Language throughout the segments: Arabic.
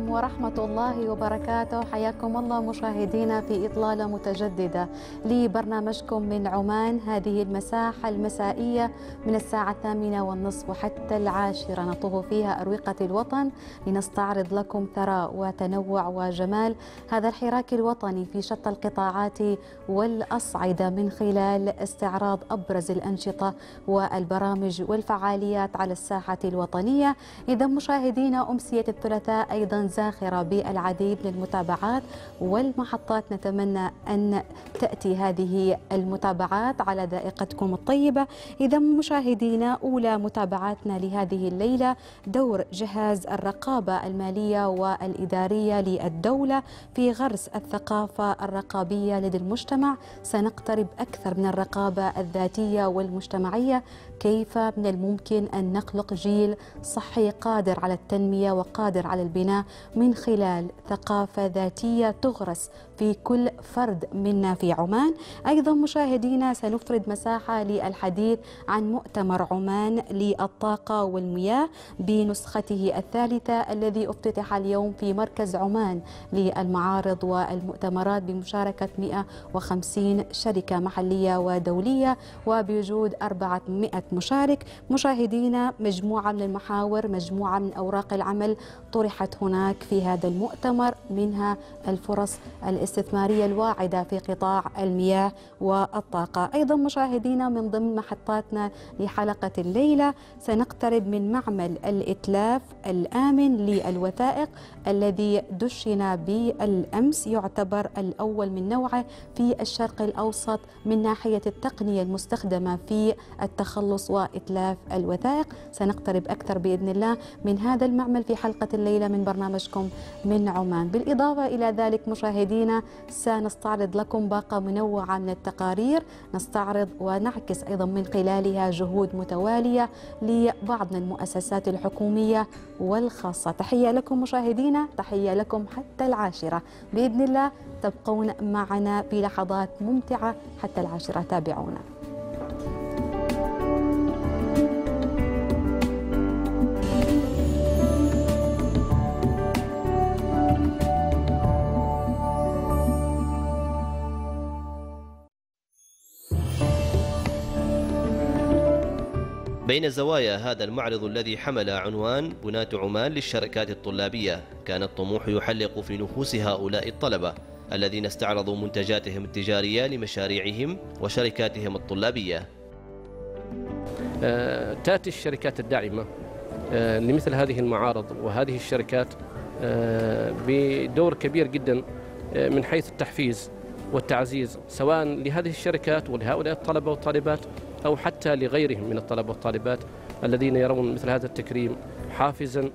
عليكم ورحمة الله وبركاته. حياكم الله مشاهدينا في إطلالة متجددة لبرنامجكم من عمان. هذه المساحة المسائية من الساعة الثامنة والنصف وحتى العاشرة. نطوف فيها أروقة الوطن لنستعرض لكم ثراء وتنوع وجمال هذا الحراك الوطني في شتى القطاعات والأصعدة من خلال استعراض أبرز الأنشطة والبرامج والفعاليات على الساحة الوطنية. إذا مشاهدينا أمسية الثلاثاء أيضا زاخرة بالعديد من المتابعات والمحطات. نتمنى أن تأتي هذه المتابعات على ذائقتكم الطيبة. إذا مشاهدينا أولى متابعاتنا لهذه الليلة دور جهاز الرقابة المالية والإدارية للدولة في غرس الثقافة الرقابية لدى المجتمع. سنقترب أكثر من الرقابة الذاتية والمجتمعية. كيف من الممكن أن نخلق جيل صحي قادر على التنمية وقادر على البناء من خلال ثقافة ذاتية تغرس في كل فرد منا في عمان؟ أيضا مشاهدينا سنفرد مساحة للحديث عن مؤتمر عمان للطاقة والمياه بنسخته الثالثة الذي افتتح اليوم في مركز عمان للمعارض والمؤتمرات بمشاركة 150 شركة محلية ودولية وبوجود 400 مشارك مشاهدينا مجموعة من المحاور مجموعة من أوراق العمل طرحت هناك في هذا المؤتمر منها الفرص الاستثمارية الواعدة في قطاع المياه والطاقة. أيضا مشاهدينا من ضمن محطاتنا لحلقة الليلة سنقترب من معمل الإتلاف الآمن للوثائق الذي دشن بالأمس يعتبر الأول من نوعه في الشرق الأوسط من ناحية التقنية المستخدمة في التخلص وإتلاف الوثائق. سنقترب أكثر بإذن الله من هذا المعمل في حلقة الليلة من برنامجكم من عمان. بالإضافة إلى ذلك مشاهدينا سنستعرض لكم باقة منوعة من التقارير. نستعرض ونعكس أيضا من خلالها جهود متوالية لبعض من المؤسسات الحكومية والخاصة. تحية لكم مشاهدينا. تحية لكم حتى العاشرة. بإذن الله تبقون معنا في لحظات ممتعة حتى العاشرة. تابعونا. بين زوايا هذا المعرض الذي حمل عنوان بناة عمان للشركات الطلابية. كان الطموح يحلق في نفوس هؤلاء الطلبة الذين استعرضوا منتجاتهم التجارية لمشاريعهم وشركاتهم الطلابية. تأتي الشركات الداعمة لمثل هذه المعارض وهذه الشركات بدور كبير جدا من حيث التحفيز والتعزيز سواء لهذه الشركات ولهؤلاء الطلبة والطالبات أو حتى لغيرهم من الطلبة والطالبات الذين يرون مثل هذا التكريم حافزا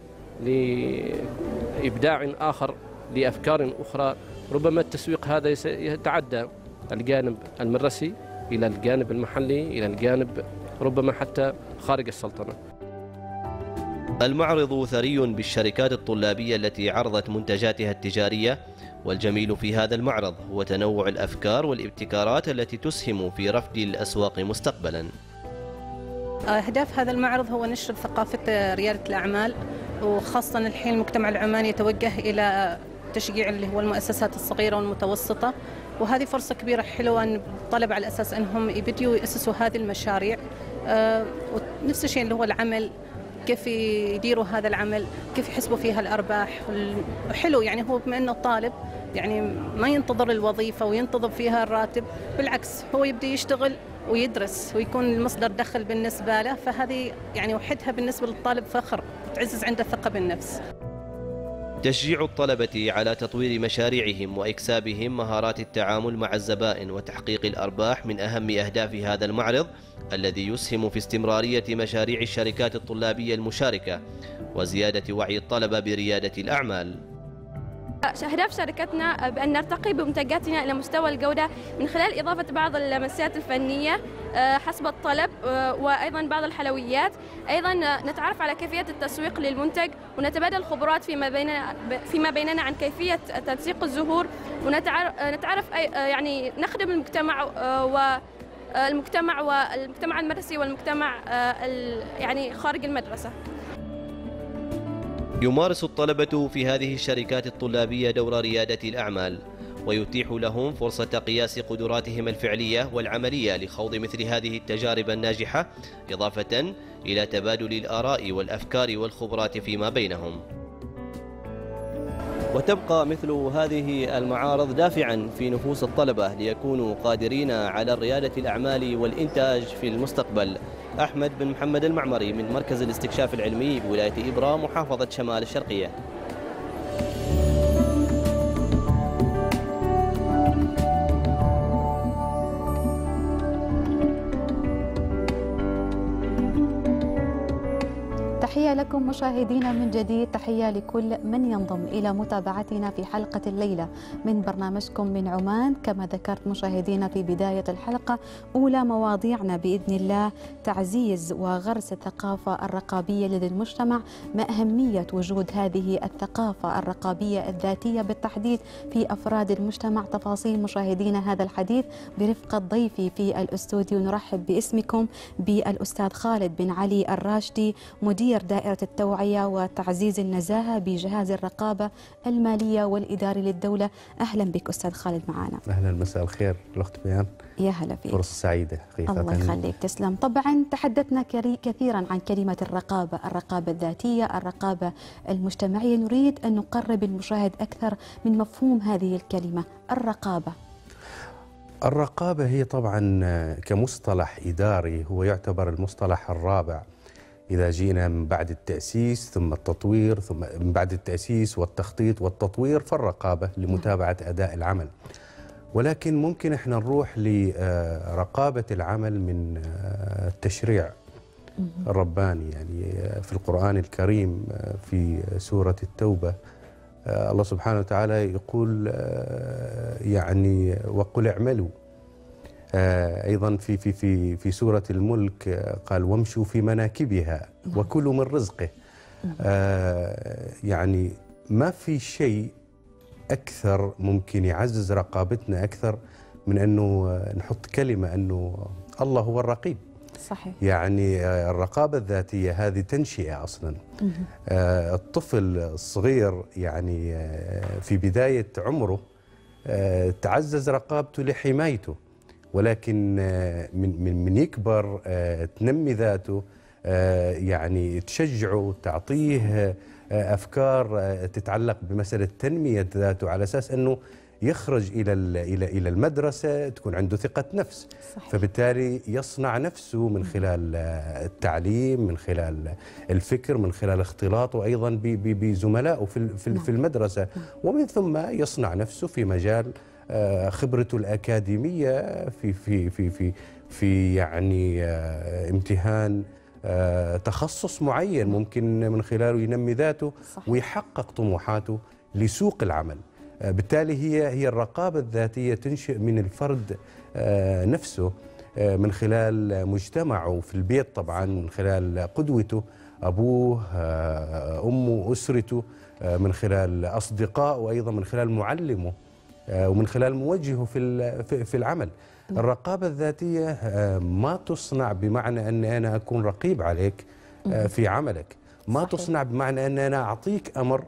لإبداع آخر لأفكار أخرى. ربما التسويق هذا يتعدى الجانب المدرسي إلى الجانب المحلي إلى الجانب ربما حتى خارج السلطنة. المعرض ثري بالشركات الطلابية التي عرضت منتجاتها التجارية والجميل في هذا المعرض هو تنوع الأفكار والابتكارات التي تسهم في رفد الأسواق مستقبلا. أهداف هذا المعرض هو نشر ثقافة ريادة الأعمال وخاصة الحين المجتمع العماني يتوجه إلى تشجيع اللي هو المؤسسات الصغيرة والمتوسطة. وهذه فرصة كبيرة حلوة أن الطلبة على أساس أنهم يبدوا يأسسوا هذه المشاريع. أه ونفس الشيء اللي هو العمل. كيف يديروا هذا العمل كيف يحسبوا فيها الأرباح. حلو يعني هو بما أنه طالب يعني ما ينتظر الوظيفة وينتظر فيها الراتب بالعكس هو يبدأ يشتغل ويدرس ويكون المصدر دخل بالنسبة له فهذه يعني وحدها بالنسبة للطالب فخر تعزز عنده الثقة بالنفس. تشجيع الطلبة على تطوير مشاريعهم وإكسابهم مهارات التعامل مع الزبائن وتحقيق الأرباح من أهم أهداف هذا المعرض. الذي يسهم في استمرارية مشاريع الشركات الطلابية المشاركة وزيادة وعي الطلبة بريادة الأعمال. أهداف شركتنا بأن نرتقي بمنتجاتنا إلى مستوى الجودة من خلال إضافة بعض اللمسات الفنية حسب الطلب وأيضا بعض الحلويات. أيضا نتعرف على كيفية التسويق للمنتج ونتبادل خبرات فيما بيننا فيما بيننا عن كيفية تنسيق الزهور ونتعرف يعني نخدم المجتمع و المجتمع والمجتمع المدرسي والمجتمع يعني خارج المدرسة. يمارس الطلبة في هذه الشركات الطلابية دور ريادة الأعمال ويتيح لهم فرصة قياس قدراتهم الفعلية والعملية لخوض مثل هذه التجارب الناجحة إضافة إلى تبادل الآراء والأفكار والخبرات فيما بينهم. وتبقى مثل هذه المعارض دافعا في نفوس الطلبة ليكونوا قادرين على ريادة الأعمال والإنتاج في المستقبل. أحمد بن محمد المعمري من مركز الاستكشاف العلمي بولاية إبرا محافظة شمال الشرقية. لكم مشاهدينا من جديد تحية لكل من ينضم إلى متابعتنا في حلقة الليلة من برنامجكم من عمان. كما ذكرت مشاهدينا في بداية الحلقة أولى مواضيعنا بإذن الله تعزيز وغرس الثقافة الرقابية لدى المجتمع ما أهمية وجود هذه الثقافة الرقابية الذاتية بالتحديد في أفراد المجتمع؟ تفاصيل مشاهدينا هذا الحديث برفقة ضيفي في الأستوديو. نرحب باسمكم بالأستاذ خالد بن علي الراشدي مدير دائرة التوعية وتعزيز النزاهة بجهاز الرقابة المالية والإداري للدولة. أهلا بك أستاذ خالد معنا أهلا مساء الخير. الأخت بيان. يا هلا فيك. فرصة سعيدة. حقيقه الله يخليك. تسلم. طبعا تحدثنا كثيرا عن كلمة الرقابة. الرقابة الذاتية الرقابة المجتمعية. نريد أن نقرب المشاهد أكثر من مفهوم هذه الكلمة. الرقابة. الرقابة هي طبعا كمصطلح إداري هو يعتبر المصطلح الرابع. إذا جينا من بعد التأسيس ثم التطوير ثم من بعد التأسيس والتخطيط والتطوير فالرقابة لمتابعة أداء العمل. ولكن ممكن إحنا نروح لرقابه العمل من آه، التشريع الرباني. يعني آه، في القرآن الكريم آه، في سورة التوبة آه، الله سبحانه وتعالى يقول آه، يعني وقل اعملوا. آه، أيضا في في في في سورة الملك آه، قال وامشوا في مناكبها وكلوا من رزقه. آه، يعني ما في شيء أكثر ممكن يعزز رقابتنا أكثر من آه، نحط كلمة أنه الله هو الرقيب. صحيح. يعني الرقابة الذاتية هذه تنشئة أصلا. الطفل الصغير يعني في بداية عمره تعزز رقابته لحمايته. ولكن آه، من من من يكبر آه، تنمي ذاته آه، يعني تشجعه تعطيه أفكار تتعلق بمسألة تنمية ذاته على أساس أنه يخرج إلى ال- إلى إلى المدرسة تكون عنده ثقة نفس. صحيح. فبالتالي يصنع نفسه من خلال التعليم من خلال الفكر من خلال اختلاطه أيضا بزملائه في ال- في ال- في المدرسة. ومن ثم يصنع نفسه في مجال خبرته الأكاديمية في في في في في يعني آه، امتهان آه، تخصص معين ممكن من خلاله ينمي ذاته صحيح. ويحقق طموحاته لسوق العمل. آه، بالتالي هي هي الرقابة الذاتية تنشئ من الفرد آه، نفسه آه، من خلال مجتمعه في البيت طبعا من خلال قدوته أبوه آه، أمه أسرته آه، من خلال أصدقائه وأيضا من خلال معلمه. آه، ومن خلال موجهه في في- العمل. الرقابة الذاتية آه، ما تصنع بمعنى أن أنا أكون رقيب عليك آه، في عملك. ما صحيح. تصنع بمعنى أن أنا أعطيك أمر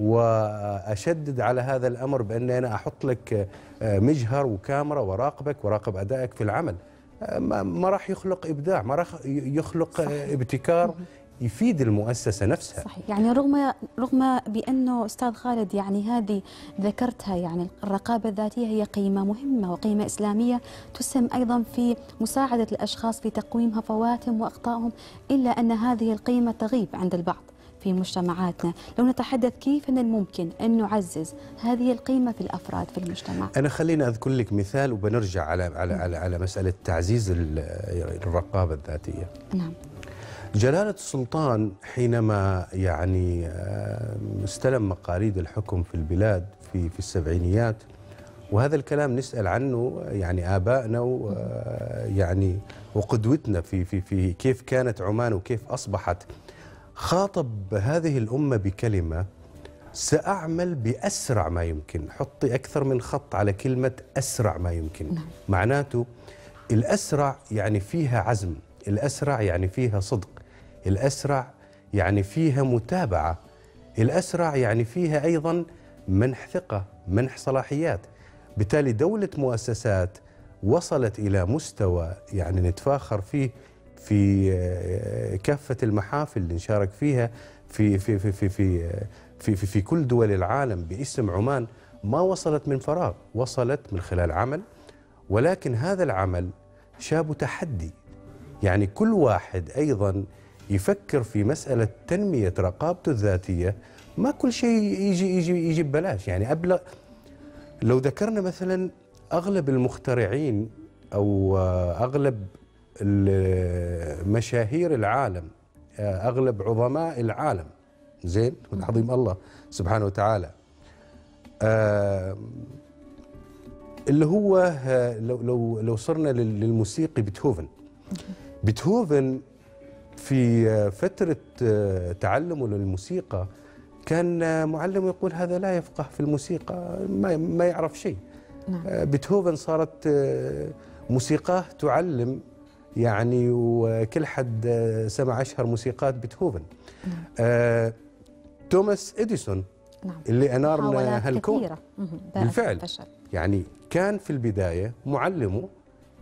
وأشدد على هذا الأمر بأن أنا أحط لك آه، مجهر وكاميرا وراقبك وراقب أدائك في العمل. آه، ما راح يخلق إبداع ما راح يخلق آه، ابتكار يفيد المؤسسة نفسها. صحيح. يعني رغم رغم بأنه أستاذ خالد يعني هذه ذكرتها يعني الرقابة الذاتية هي قيمة مهمة وقيمة إسلامية تسهم أيضا في مساعدة الأشخاص في تقويم هفواتهم وأخطائهم إلا أن هذه القيمة تغيب عند البعض في مجتمعاتنا. لو نتحدث كيف من الممكن أن نعزز هذه القيمة في الأفراد في المجتمع؟ أنا خليني أذكر لك مثال وبنرجع على على على, على مسألة تعزيز ال- الرقابة الذاتية. نعم. جلالة السلطان حينما يعني آه، استلم مقاليد الحكم في البلاد في في السبعينيات وهذا الكلام نسأل عنه يعني آبائنا ويعني وقدوتنا في في في كيف كانت عمان وكيف أصبحت. خاطب هذه الأمة بكلمة سأعمل بأسرع ما يمكن حطي أكثر من خط على كلمة أسرع ما يمكن. نعم. معناته الأسرع يعني فيها عزم الأسرع يعني فيها صدق. الأسرع يعني فيها متابعة. الأسرع يعني فيها أيضا منح ثقة منح صلاحيات. بالتالي دولة مؤسسات وصلت إلى مستوى يعني نتفاخر فيه في آه، كافة المحافل اللي نشارك فيها في في في في في في, في, في كل دول العالم باسم عمان. ما وصلت من فراغ وصلت من خلال عمل. ولكن هذا العمل شاب تحدي. يعني كل واحد أيضا يفكر في مسألة تنمية رقابته الذاتية ما كل شيء يجي يجي يجي ببلاش. يعني أبلغ لو ذكرنا مثلا أغلب المخترعين أو أغلب مشاهير العالم أغلب عظماء العالم زين عظيم الله سبحانه وتعالى آه، اللي هو آه، لو لو لو صرنا لل- للموسيقي بيتهوفن. بيتهوفن في فترة آه، تعلمه للموسيقى كان آه، معلمه يقول هذا لا يفقه في الموسيقى ما ما يعرف شيء. نعم. آه، بيتهوفن صارت موسيقاه تعلم يعني وكل حد سمع أشهر موسيقات بيتهوفن. آه، توماس إديسون نعم. اللي أنار محاولات هالكون. بالفعل. يعني كان في البداية معلمه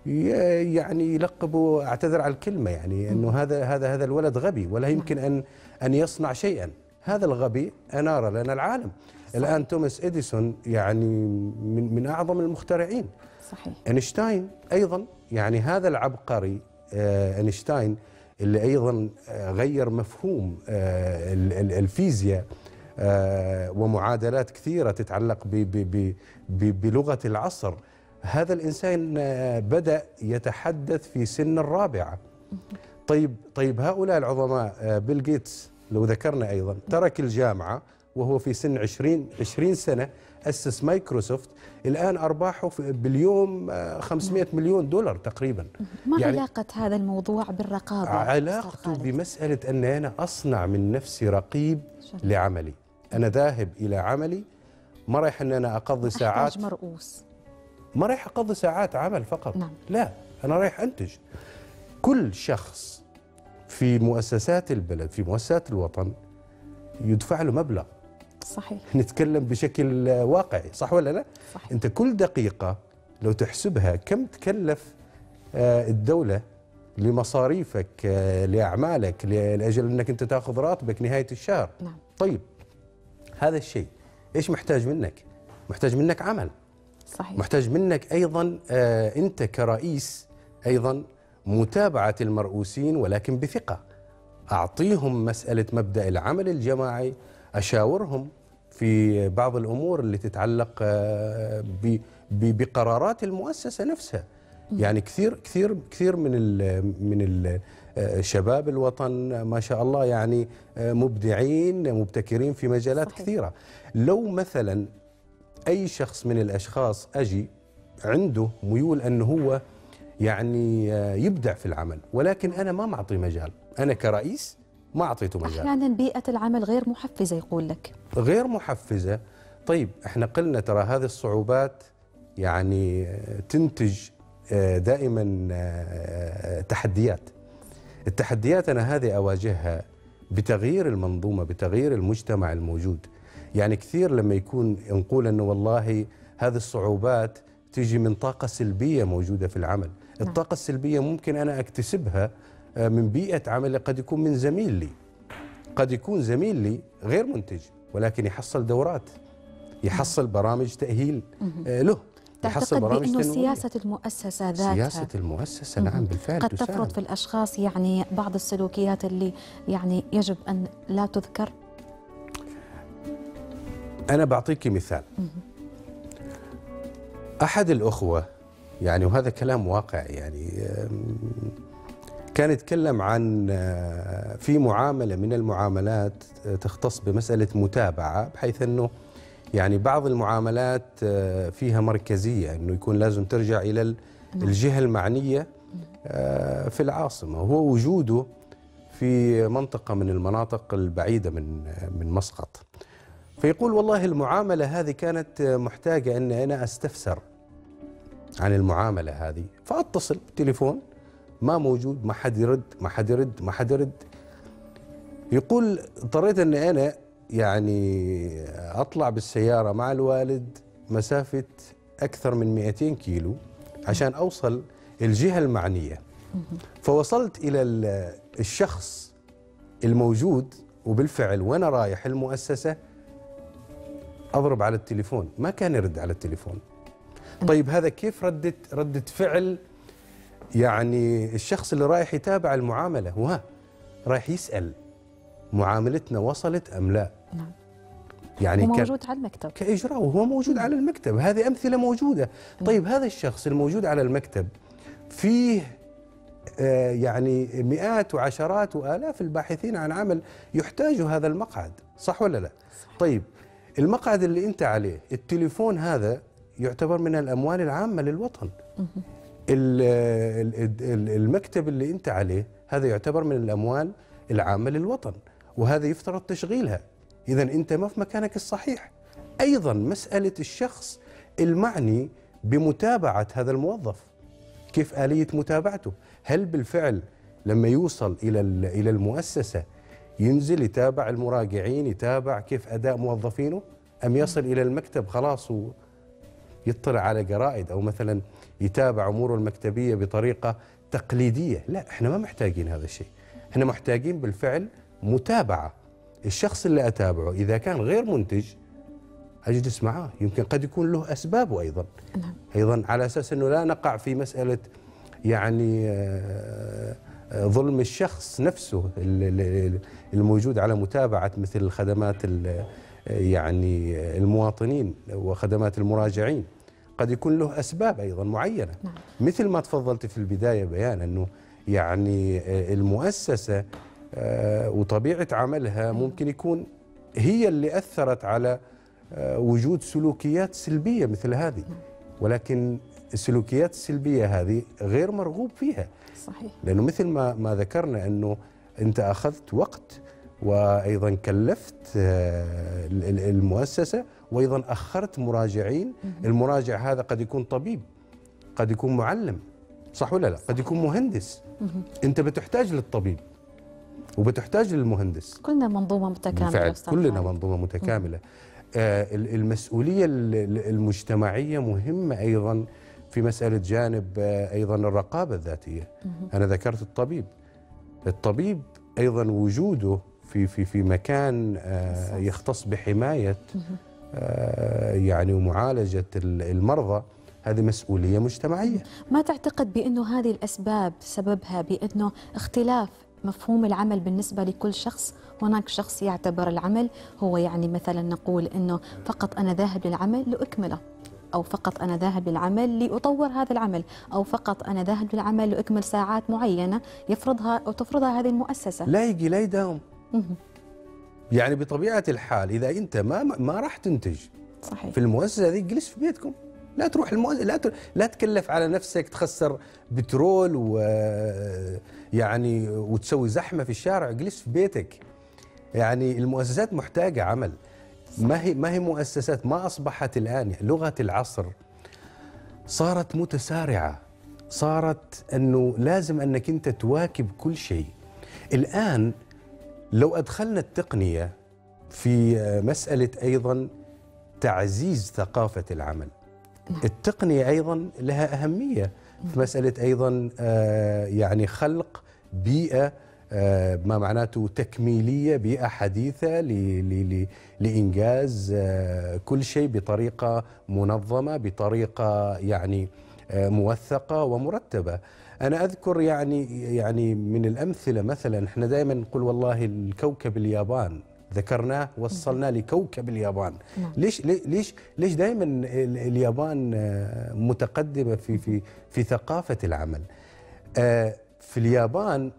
يعني يلقبه اعتذر على الكلمة يعني إنه هذا هذا هذا الولد غبي ولا يمكن أن أن يصنع شيئا. هذا الغبي انار لنا العالم. الآن توماس إديسون يعني من من أعظم المخترعين. صحيح. أينشتاين أيضا يعني هذا العبقري آه، أينشتاين اللي أيضا آه، غير مفهوم آه، ال- ال- الفيزياء ومعادلات كثيرة تتعلق ب- ب- ب- ب- بلغة العصر. هذا الإنسان آه، بدأ يتحدث في سن الرابعة. طيب طيب هؤلاء العظماء آه، بيل جيتس لو ذكرنا أيضا ترك الجامعة وهو في سن 20 20 سنة أسس مايكروسوفت. الآن أرباحه في- باليوم آه، 500 مليون دولار تقريبا. ما يعني- علاقة هذا الموضوع بالرقابة؟ علاقته؟ بمسألة أن أنا أصنع من نفسي رقيب. لعملي. أنا ذاهب إلى عملي ما رايح إن أنا أقضي ساعات أحتاج مرؤوس. ما رايح أقضي ساعات عمل فقط. نعم. لا أنا رايح أنتج. كل شخص في مؤسسات البلد في مؤسسات الوطن يدفع له مبلغ. صحيح. نتكلم بشكل واقعي صح ولا لا؟ صحيح. أنت كل دقيقة لو تحسبها كم تكلف آه، الدولة لمصاريفك آه، لأعمالك لأجل أنك أنت تأخذ راتبك نهاية الشهر؟ نعم. طيب هذا الشيء إيش محتاج منك؟ محتاج منك عمل. صحيح. محتاج منك أيضا آه، أنت كرئيس أيضا متابعة المرؤوسين ولكن بثقة. أعطيهم مسألة مبدأ العمل الجماعي أشاورهم في بعض الأمور اللي تتعلق آه، بقرارات المؤسسة نفسها. يعني كثير كثير كثير من ال من ال آه، شباب الوطن ما شاء الله يعني مبدعين مبتكرين في مجالات صحيح. كثيرة. لو مثلا أي شخص من الأشخاص أجي عنده ميول انه هو يعني آه، يبدع في العمل ولكن أنا ما معطي مجال. أنا كرئيس ما أعطيته مجال. أحيانا بيئة العمل غير محفزة يقول لك. غير محفزة. طيب إحنا قلنا ترى هذه الصعوبات يعني آه، تنتج آه، دائما تحديات. التحديات أنا هذه أواجهها بتغيير المنظومة بتغيير المجتمع الموجود. يعني كثير لما يكون نقول إنه والله هذه الصعوبات تيجي من طاقة سلبية موجودة في العمل. نعم. الطاقة السلبية ممكن أنا أكتسبها آه، من بيئة عمل قد يكون من زميل لي. قد يكون زميل لي غير منتج ولكن يحصل دورات يحصل برامج تأهيل آه، له. تعتقد بأنه. سياسة المؤسسة ذاتها؟ سياسة المؤسسة نعم بالفعل قد. تفرض في الأشخاص يعني بعض السلوكيات اللي يعني يجب أن لا تذكر؟ أنا بعطيك مثال. أحد الأخوة يعني وهذا كلام واقع يعني كان يتكلم عن آه، في معاملة من المعاملات آه، تختص بمسألة متابعة بحيث أنه يعني بعض المعاملات آه، فيها مركزية أنه يكون لازم ترجع إلى ال- الجهة المعنية في العاصمة. هو وجوده في منطقة من المناطق البعيدة من من مسقط. فيقول والله المعاملة هذه كانت محتاجة أن أنا أستفسر عن المعاملة هذه. فأتصل بالتليفون ما موجود ما حد يرد ما حد يرد ما حد يرد. يقول اضطريت أن أنا يعني أطلع بالسيارة مع الوالد مسافة أكثر من 200 كيلو عشان أوصل الجهة المعنية. فوصلت ال- الشخص الموجود وبالفعل وأنا رايح المؤسسة أضرب على التليفون ما كان يرد على التليفون. طيب هذا كيف ردة ردة فعل؟ يعني الشخص اللي رايح يتابع المعاملة وها رايح يسأل معاملتنا وصلت أم لا؟ نعم. يعني هو موجود على المكتب. كإجراء وهو موجود على المكتب. هذه أمثلة موجودة. طيب هذا الشخص الموجود على المكتب فيه آه، يعني مئات وعشرات وآلاف الباحثين عن عمل يحتاجوا هذا المقعد صح ولا لا؟ طيب المقعد اللي أنت عليه التليفون هذا يعتبر من الأموال العامة للوطن. ال- ال- ال- المكتب اللي أنت عليه هذا يعتبر من الأموال العامة للوطن وهذا يفترض تشغيلها. إذا أنت ما في مكانك الصحيح. أيضا مسألة الشخص المعني بمتابعة هذا الموظف. كيف آلية متابعته؟ هل بالفعل لما يوصل إلى ال- إلى المؤسسة ينزل يتابع المراجعين يتابع كيف أداء موظفينه أم يصل إلى المكتب خلاص ويطلع على جرائد أو مثلا يتابع أموره المكتبية بطريقة تقليدية. لا إحنا ما محتاجين هذا الشيء. إحنا محتاجين بالفعل متابعة. الشخص اللي أتابعه إذا كان غير منتج أجلس معاه. يمكن قد يكون له أسبابه أيضا. نعم. أيضا على أساس إنه لا نقع في مسألة يعني آه، ظلم الشخص نفسه ال- ال- الموجود على متابعة مثل الخدمات ال- يعني المواطنين وخدمات المراجعين. قد يكون له أسباب أيضا معينة. نعم. مثل ما تفضلت في البداية بيان أنه يعني آه، المؤسسة آه، وطبيعة عملها ممكن يكون هي اللي أثرت على آه، وجود سلوكيات سلبية مثل هذه. ولكن السلوكيات السلبية هذه غير مرغوب فيها. صحيح. لأنه مثل ما ما ذكرنا أنه أنت أخذت وقت وأيضا كلفت آه، ال- ال- المؤسسة وأيضا أخرت مراجعين. المراجع هذا قد يكون طبيب قد يكون معلم صح ولا لا؟ قد يكون مهندس. أنت بتحتاج للطبيب وبتحتاج للمهندس. كلنا منظومة متكاملة بالفعل كلنا. منظومة متكاملة. آه ال- المسؤولية ال- ال- المجتمعية مهمة أيضا في مسألة جانب آه أيضا الرقابة الذاتية. أنا ذكرت الطبيب. الطبيب أيضا وجوده في في في مكان آه يختص بحماية آه يعني ومعالجة ال- المرضى. هذه مسؤولية مجتمعية. ما تعتقد بأنه هذه الأسباب سببها بأنه اختلاف مفهوم العمل بالنسبة لكل شخص؟ هناك شخص يعتبر العمل هو يعني مثلا نقول أنه فقط أنا ذاهب للعمل لأكمله. أو فقط أنا ذاهب للعمل لأطور هذا العمل أو فقط أنا ذاهب للعمل لأكمل ساعات معينة يفرضها أو تفرضها هذه المؤسسة. لا يجي لا يداوم. يعني بطبيعة الحال إذا أنت ما ما راح تنتج صحيح. في المؤسسة هذه جلس في بيتكم. لا تروح المؤسسه لا تر... لا تكلف على نفسك تخسر بترول و يعني وتسوي زحمة في الشارع جلس في بيتك. يعني المؤسسات محتاجة عمل. ما هي ما هي مؤسسات ما أصبحت الآن لغة العصر صارت متسارعة. صارت أنه لازم أنك أنت تواكب كل شيء. الآن لو أدخلنا التقنية في مسألة أيضا تعزيز ثقافة العمل. التقنية أيضا لها أهمية في مسألة أيضا آه، يعني خلق بيئة آه، ما معناته تكميلية بيئة حديثة ل- ل- ل- لإنجاز آه، كل شيء بطريقة منظمة بطريقة يعني آه، موثقة ومرتبة. أنا أذكر يعني يعني من الأمثلة مثلا إحنا دائما نقول والله الكوكب اليابان ذكرناه وصلناه لكوكب اليابان. نعم. ليش لي- ليش ليش دائما ال- اليابان آه، متقدمة في في في ثقافة العمل؟ في اليابان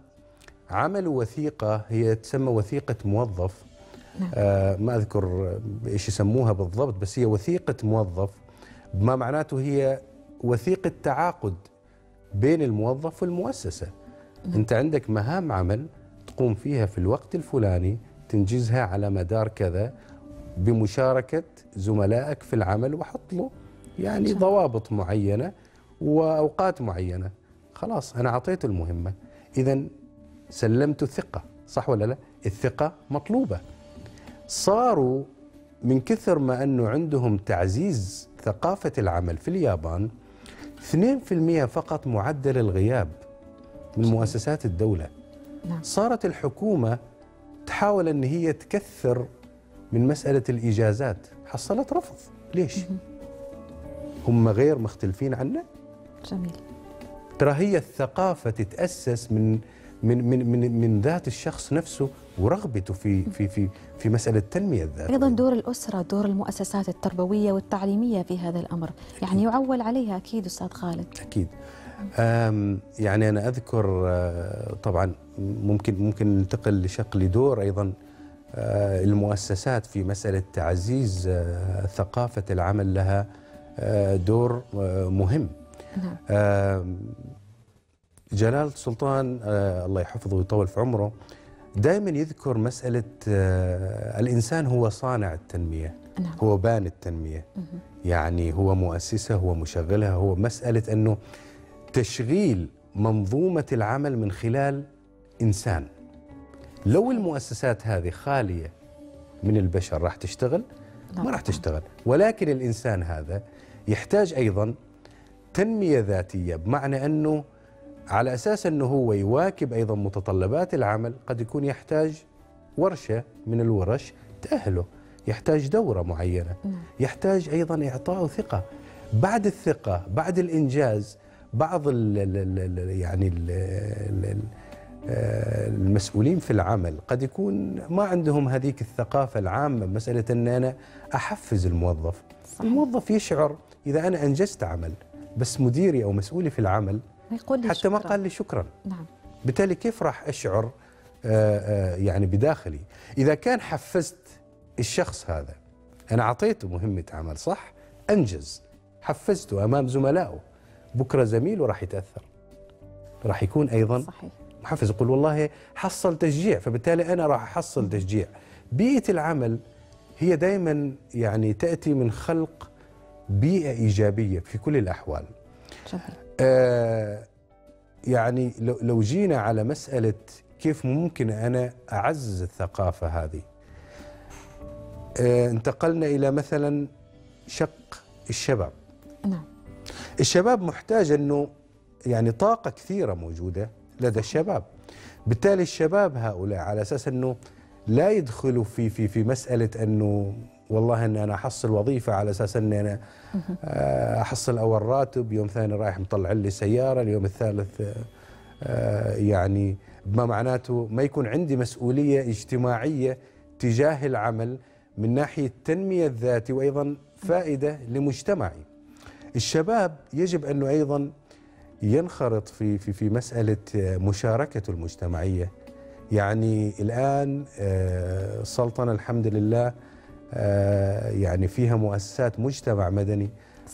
عملوا وثيقة هي تسمى وثيقة موظف. نعم. آه، ما أذكر إيش يسموها بالضبط بس هي وثيقة موظف ما معناته هي وثيقة تعاقد بين الموظف والمؤسسة. أنت عندك مهام عمل تقوم فيها في الوقت الفلاني تنجزها على مدار كذا بمشاركة زملائك في العمل وحط له يعني ضوابط معينة وأوقات معينة. خلاص أنا أعطيته المهمة. اذا سلمت الثقة صح ولا لا؟ الثقة مطلوبة. صاروا من كثر ما أنه عندهم تعزيز ثقافة العمل في اليابان 2% فقط معدل الغياب من مؤسسات الدولة نعم. صارت الحكومة تحاول أن هي تكثر من مسألة الإجازات حصلت رفض ليش؟ هم غير مختلفين عنا؟ جميل ترى هي الثقافة تتأسس من من من من, من ذات الشخص نفسه ورغبته في في في في مسألة التنمية الذاتية. أيضا دور الأسرة دور المؤسسات التربوية والتعليمية في هذا الأمر. يعني يعول عليها أكيد أستاذ خالد. أكيد. أم، يعني أنا أذكر آه، طبعا ممكن ممكن ننتقل لشق لدور أيضا آه، المؤسسات في مسألة تعزيز آه، ثقافة العمل لها دور مهم. نعم. آم، جلال السلطان الله يحفظه ويطول في عمره دائما يذكر مسألة آه، الإنسان هو صانع التنمية نعم. هو بان التنمية. يعني هو مؤسسة هو مشغلها هو مسألة أنه تشغيل منظومة العمل من خلال إنسان. لو المؤسسات هذه خالية من البشر راح تشتغل؟ ما راح. تشتغل. ولكن الإنسان هذا يحتاج أيضا تنمية ذاتية بمعنى أنه على أساس أنه هو يواكب أيضا متطلبات العمل قد يكون يحتاج ورشة من الورش تأهله. يحتاج دورة معينة. يحتاج أيضا إعطاء ثقة. بعد الثقة بعد الإنجاز بعض ال ال يعني ال ال ال المسؤولين في العمل قد يكون ما عندهم هذيك الثقافة العامة. مسألة أن أنا أحفز الموظف. صحيح. الموظف يشعر إذا أنا أنجزت عمل بس مديري أو مسؤولي في العمل يقول لي حتى ما شكراً. قال لي شكرا. نعم. بالتالي كيف راح أشعر آه، آه، يعني بداخلي؟ إذا كان حفزت الشخص هذا أنا أعطيته مهمة عمل صح؟ أنجز. حفزته أمام زملائه. بكرة زميله راح يتأثر. راح يكون أيضا صحيح. محفز. يقول والله حصل تشجيع فبالتالي أنا راح أحصل تشجيع. بيئة العمل هي دائما يعني تأتي من خلق بيئة إيجابية في كل الأحوال. جميل. آه يعني لو جينا على مسألة كيف ممكن أنا أعزز الثقافة هذه. آه انتقلنا إلى مثلا شق الشباب. نعم. الشباب محتاج أنه يعني طاقة كثيرة موجودة لدى الشباب. بالتالي الشباب هؤلاء على أساس أنه لا يدخلوا في في في مسألة أنه والله أن أنا أحصل وظيفة على أساس أني أنا آه، أحصل أول راتب يوم ثاني رايح مطلع لي سيارة اليوم الثالث آه، آه، يعني بما معناته ما يكون عندي مسؤولية اجتماعية تجاه العمل من ناحية التنمية الذاتي وأيضا فائدة لمجتمعي. الشباب يجب أنه أيضا ينخرط في في في مسألة آه، مشاركته المجتمعية. يعني الآن آه، السلطنة الحمد لله آه، يعني فيها مؤسسات مجتمع مدني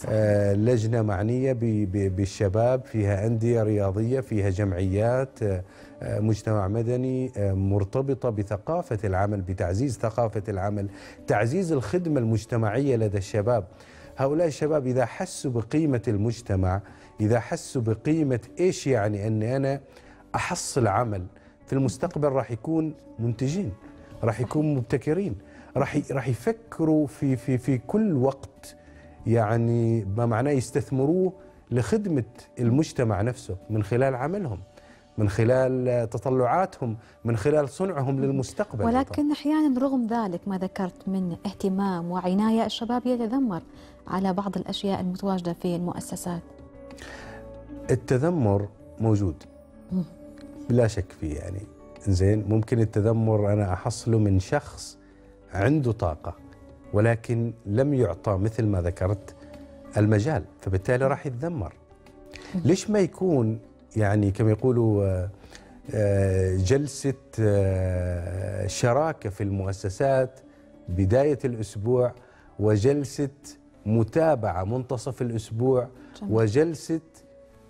آه، لجنة معنية بالشباب فيها أندية رياضية فيها جمعيات آه، آه، مجتمع مدني آه، مرتبطة بثقافة العمل بتعزيز ثقافة العمل تعزيز الخدمة المجتمعية لدى الشباب. هؤلاء الشباب إذا حسوا بقيمة المجتمع إذا حسوا بقيمة إيش يعني أني أنا أحصل عمل في المستقبل راح يكون منتجين راح يكون مبتكرين. راح راح يفكروا في في في كل وقت يعني ما معناه يستثمروه لخدمة المجتمع نفسه من خلال عملهم من خلال تطلعاتهم من خلال صنعهم للمستقبل. ولكن أحيانا رغم ذلك ما ذكرت من اهتمام وعناية الشباب يتذمر على بعض الأشياء المتواجدة في المؤسسات التذمر موجود. بلا شك فيه يعني زين ممكن التذمر أنا أحصله من شخص عنده طاقة ولكن لم يعطى مثل ما ذكرت المجال فبالتالي راح يتذمر ليش ما يكون يعني كما يقولوا آه، آه، جلسة آه، شراكة في المؤسسات بداية الأسبوع وجلسة متابعة منتصف جميل. وجلسة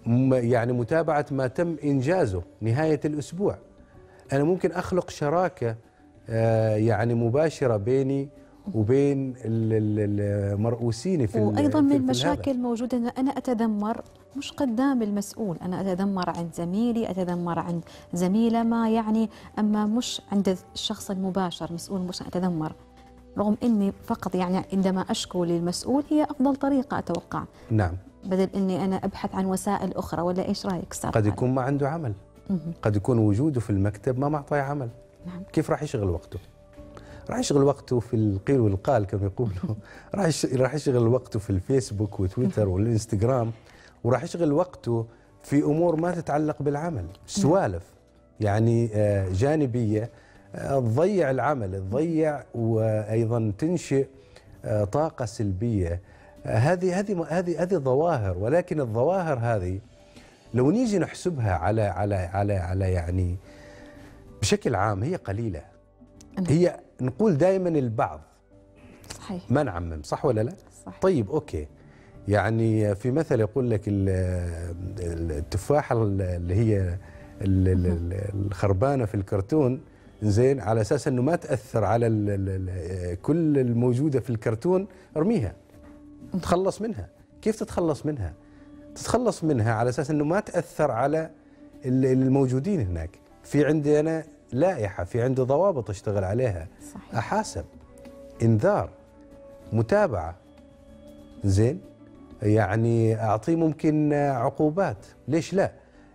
م- يعني متابعة ما تم إنجازه نهاية الأسبوع أنا ممكن أخلق شراكة آه، يعني مباشرة بيني وبين ال- ال- المرؤوسين في وأيضا من المشاكل. الموجوده ان أنا أتذمر مش قدام المسؤول أنا أتذمر عند زميلي أتذمر عند زميلة ما يعني أما مش عند الشخص المباشر مسؤول مش أتذمر. رغم إني فقط يعني عندما أشكو للمسؤول هي أفضل طريقة أتوقع. نعم. بدل إني أنا أبحث عن وسائل أخرى ولا إيش رأيك أستاذ قد يكون ما عنده عمل. قد يكون وجوده في المكتب ما معطيه عمل. نعم. كيف راح يشغل وقته؟ راح يشغل وقته في القيل والقال كما يقولوا. راح راح يشغل وقته في الفيسبوك وتويتر والإنستغرام وراح يشغل وقته في أمور ما تتعلق بالعمل. سوالف. يعني آه، جانبية آه، تضيع العمل تضيع وأيضا تنشئ آه، طاقة سلبية. هذه هذه هذه هذه ظواهر. ولكن الظواهر هذه لو نيجي نحسبها على على على على يعني بشكل عام هي قليلة. نعم. هي نقول دائما البعض. صحيح. ما نعمم صح ولا لا؟ صحيح. طيب أوكي. يعني في مثل يقول لك ال- ال- التفاحه اللي هي ال- ال- ال- الخربانة في الكرتون زين على أساس إنه ما تأثر على ال ال كل الموجودة في الكرتون ارميها. تخلص منها. كيف تتخلص منها؟ تتخلص منها على أساس إنه ما تأثر على ال- الموجودين هناك. في عندي أنا لائحة في عندي ضوابط اشتغل عليها. صحيح. أحاسب إنذار متابعة. زين؟ يعني أعطيه ممكن عقوبات. ليش لا؟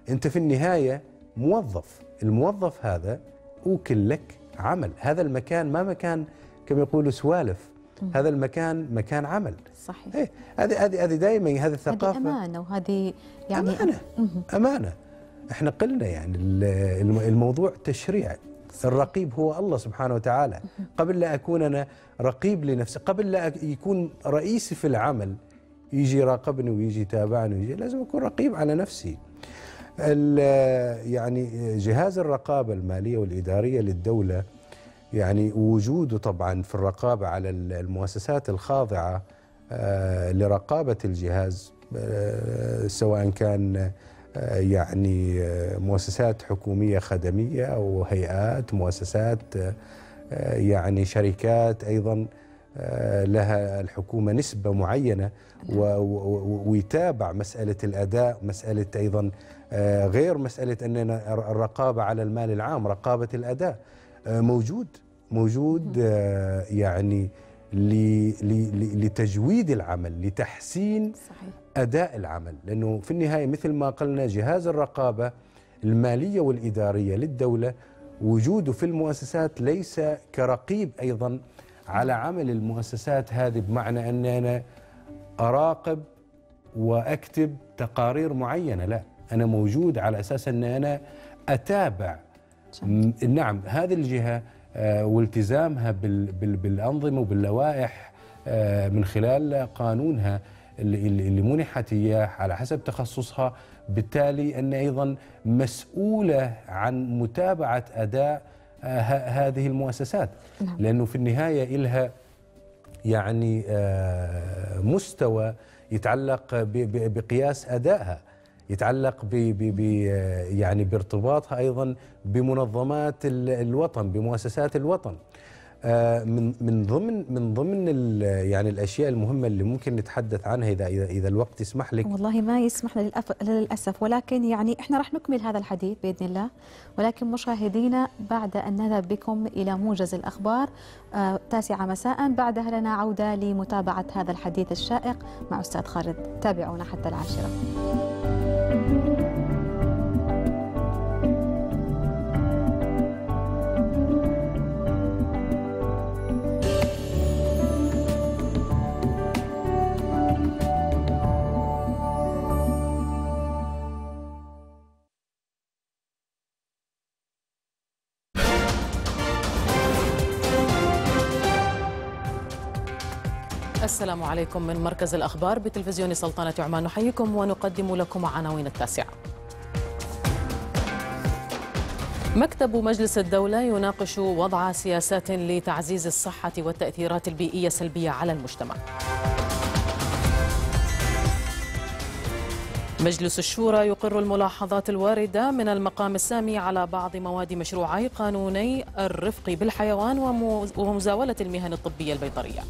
أنت في النهاية موظف. الموظف هذا أوكل لك عمل. هذا المكان ما مكان كما يقولوا سوالف. هذا المكان مكان عمل. صحيح. إيه هذه هذه هذه دائما هذه هذه الثقافه أمانة وهذه يعني أمانة. مهم. إحنا قلنا يعني ال- الم- الموضوع تشريع. الرقيب هو الله سبحانه وتعالى. قبل لا أكون أنا رقيب لنفسي قبل لا يكون رئيسي في العمل يجي يراقبني ويجي يتابعني ويجي لازم أكون رقيب على نفسي. يعني جهاز الرقابة المالية والإدارية للدولة يعني وجوده طبعا في الرقابة على ال- المؤسسات الخاضعة آه، لرقابة الجهاز آه، سواء كان يعني آه، مؤسسات حكومية خدمية أو هيئات مؤسسات آه، آه، يعني شركات أيضا آه، لها الحكومة نسبة معينة ويتابع مسألة الأداء مسألة أيضا آه، غير مسألة أننا الرقابة على المال العام رقابة الأداء. آه، موجود موجود آه، يعني لتجويد العمل لتحسين صحيح. أداء العمل لأنه في النهاية مثل ما قلنا جهاز الرقابة المالية والإدارية للدولة وجوده في المؤسسات ليس كرقيب أيضا على عمل المؤسسات هذه بمعنى ان أنا أراقب وأكتب تقارير معينة لا أنا موجود على أساس أن أنا أتابع. نعم هذه الجهة آه، والتزامها بال- بال- بالأنظمة وباللوائح آه، من خلال قانونها اللي, منحت إياه على حسب تخصصها. بالتالي أن أيضا مسؤولة عن متابعة أداء آه، هذه المؤسسات. نعم. لأنه في النهاية إلها يعني آه، مستوى يتعلق بقياس أدائها. يتعلق ب ب ب يعني بارتباطها أيضا بمنظمات ال- الوطن بمؤسسات الوطن. من من ضمن من ضمن يعني الأشياء المهمة اللي ممكن نتحدث عنها اذا اذا إذا الوقت يسمح لك. والله ما يسمح للأسف. ولكن يعني إحنا راح نكمل هذا الحديث بإذن الله. ولكن مشاهدينا بعد أن نذهب بكم إلى موجز الأخبار آه، تاسعة مساء بعدها لنا عودة لمتابعة هذا الحديث الشائق مع أستاذ خالد. تابعونا حتى العاشرة. السلام عليكم من مركز الأخبار بتلفزيون سلطنة عمان. نحييكم ونقدم لكم عناوين التاسعة. مكتب مجلس الدولة يناقش وضع سياسات لتعزيز الصحة والتأثيرات البيئية السلبية على المجتمع. مجلس الشورى يقر الملاحظات الواردة من المقام السامي على بعض مواد مشروعي قانوني الرفق بالحيوان ومزاولة المهن الطبية البيطرية.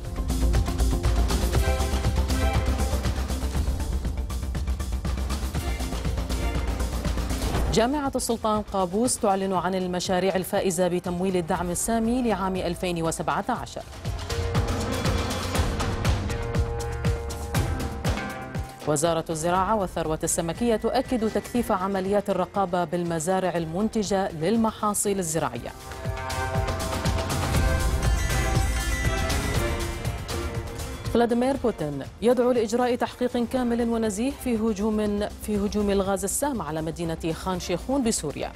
جامعة السلطان قابوس تعلن عن المشاريع الفائزة بتمويل الدعم السامي لعام 2017 وزارة الزراعة والثروة السمكية تؤكد تكثيف عمليات الرقابة بالمزارع المنتجة للمحاصيل الزراعية. فلاديمير بوتين يدعو لإجراء تحقيق كامل ونزيه في هجوم في هجوم الغاز السام على مدينة خان شيخون بسوريا.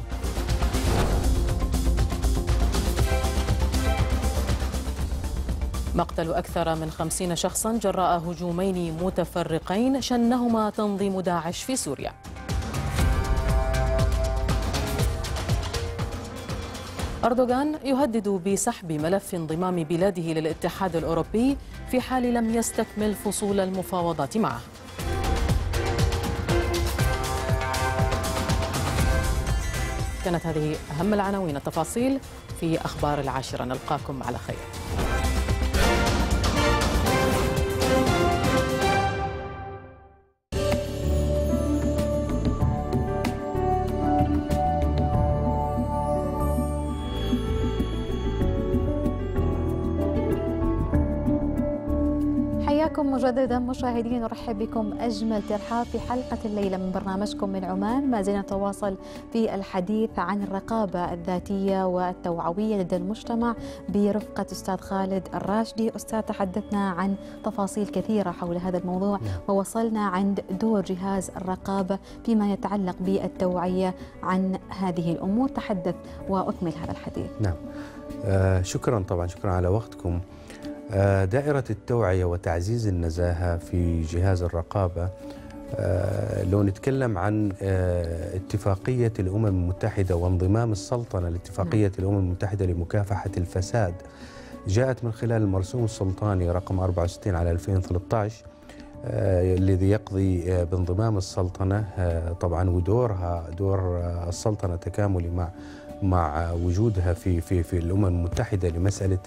مقتل أكثر من خمسين شخصا جراء هجومين متفرقين شنهما تنظيم داعش في سوريا أردوغان يهدد بسحب ملف انضمام بلاده للاتحاد الأوروبي في حال لم يستكمل فصول المفاوضات معه. كانت هذه أهم العناوين التفاصيل في أخبار العاشرة. نلقاكم على خير. مجددا مشاهدين نرحب بكم أجمل ترحاب في حلقة الليلة من برنامجكم من عمان ما زلنا نتواصل في الحديث عن الرقابة الذاتية والتوعوية لدى المجتمع برفقة أستاذ خالد الراشدي. أستاذ تحدثنا عن تفاصيل كثيرة حول هذا الموضوع ووصلنا عند دور جهاز الرقابة فيما يتعلق بالتوعية عن هذه الأمور. تحدث وأكمل هذا الحديث. نعم. آه شكرا طبعا شكرا على وقتكم. دائرة التوعية وتعزيز النزاهة في جهاز الرقابة. آه، لو نتكلم عن آه، اتفاقية الأمم المتحدة وانضمام السلطنة لاتفاقية الأمم المتحدة لمكافحة الفساد جاءت من خلال المرسوم السلطاني رقم 64 على 2013 الذي يقضي بانضمام السلطنة طبعا ودورها دور السلطنة تكاملي مع مع وجودها في في في الأمم المتحدة لمسألة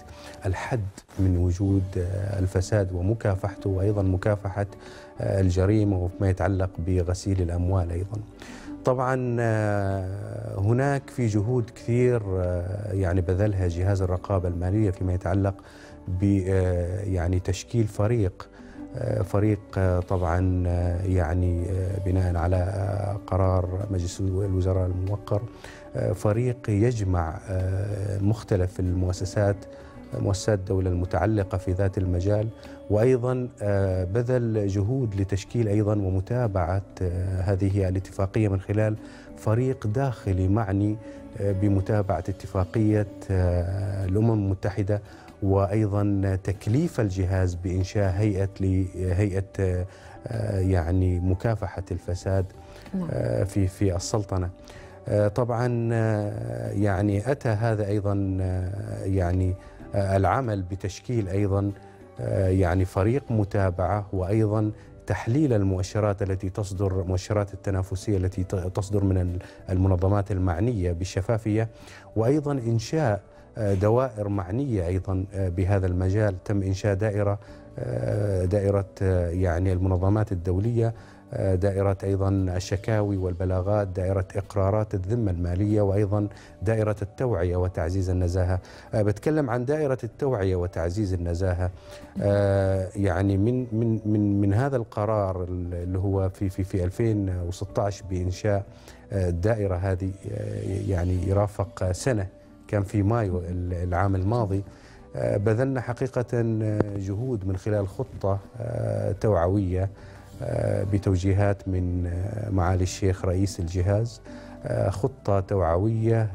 الحد من وجود الفساد ومكافحته وأيضا مكافحة الجريمة وما يتعلق بغسيل الأموال أيضا. طبعا هناك في جهود كثير يعني بذلها جهاز الرقابة المالية فيما يتعلق ب يعني تشكيل فريق فريق طبعا يعني بناء على قرار مجلس الوزراء الموقر فريق يجمع مختلف المؤسسات مؤسسات الدولة المتعلقة في ذات المجال وأيضا بذل جهود لتشكيل أيضا ومتابعة هذه الاتفاقية من خلال فريق داخلي معني بمتابعة اتفاقية الأمم المتحدة وأيضا تكليف الجهاز بإنشاء هيئة لهيئه يعني مكافحة الفساد في في السلطنة. طبعا يعني أتى هذا أيضا يعني العمل بتشكيل أيضا يعني فريق متابعة وأيضا تحليل المؤشرات التي تصدر مؤشرات التنافسية التي تصدر من المنظمات المعنية بالشفافية وأيضا إنشاء دوائر معنية أيضا بهذا المجال. تم إنشاء دائرة دائرة يعني المنظمات الدولية دائرة أيضا الشكاوي والبلاغات دائرة إقرارات الذمة المالية وأيضا دائرة التوعية وتعزيز النزاهة. بتكلم عن دائرة التوعية وتعزيز النزاهة. يعني من من من من هذا القرار اللي هو في في في 2016 بإنشاء الدائرة هذه يعني يرافق سنة كان في مايو العام الماضي. بذلنا حقيقة جهود من خلال خطة توعوية. بتوجيهات من معالي الشيخ رئيس الجهاز. خطة توعوية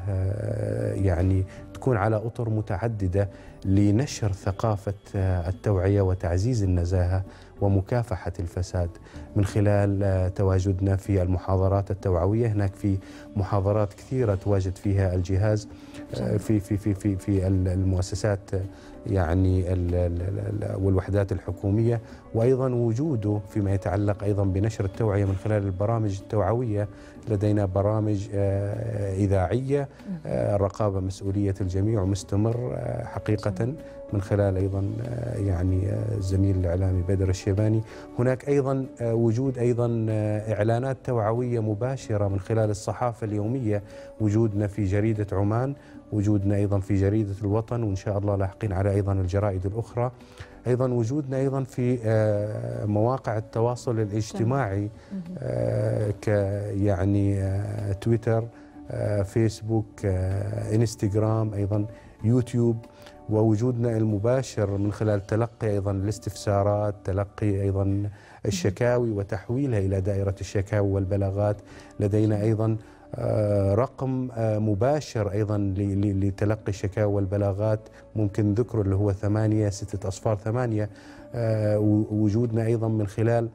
يعني تكون على أطر متعددة لنشر ثقافة التوعية وتعزيز النزاهة ومكافحة الفساد. من خلال تواجدنا في المحاضرات التوعوية هناك في محاضرات كثيرة تواجد فيها الجهاز في في في في في المؤسسات يعني والوحدات الحكومية وأيضا وجوده فيما يتعلق أيضا بنشر التوعية من خلال البرامج التوعوية لدينا برامج إذاعية الرقابة مسؤولية الجميع ومستمر حقيقة من خلال أيضا يعني الزميل الإعلامي بدر الشيباني. هناك أيضا وجود أيضا إعلانات توعوية مباشرة من خلال الصحافة اليومية وجودنا في جريدة عمان. وجودنا أيضا في جريدة الوطن وإن شاء الله لاحقين على أيضا الجرائد الأخرى. أيضا وجودنا أيضا في آه، مواقع التواصل الاجتماعي آه، ك يعني آه، تويتر فيسبوك إنستغرام أيضا يوتيوب. ووجودنا المباشر من خلال تلقي أيضا الاستفسارات تلقي أيضا الشكاوي وتحويلها إلى دائرة الشكاوي والبلاغات. لدينا أيضا رقم آه، مباشر أيضا ل- لتلقي الشكاوى والبلاغات. ممكن ذكره اللي هو ثمانية ستة أصفار ثمانية. آه، وجودنا أيضا من خلال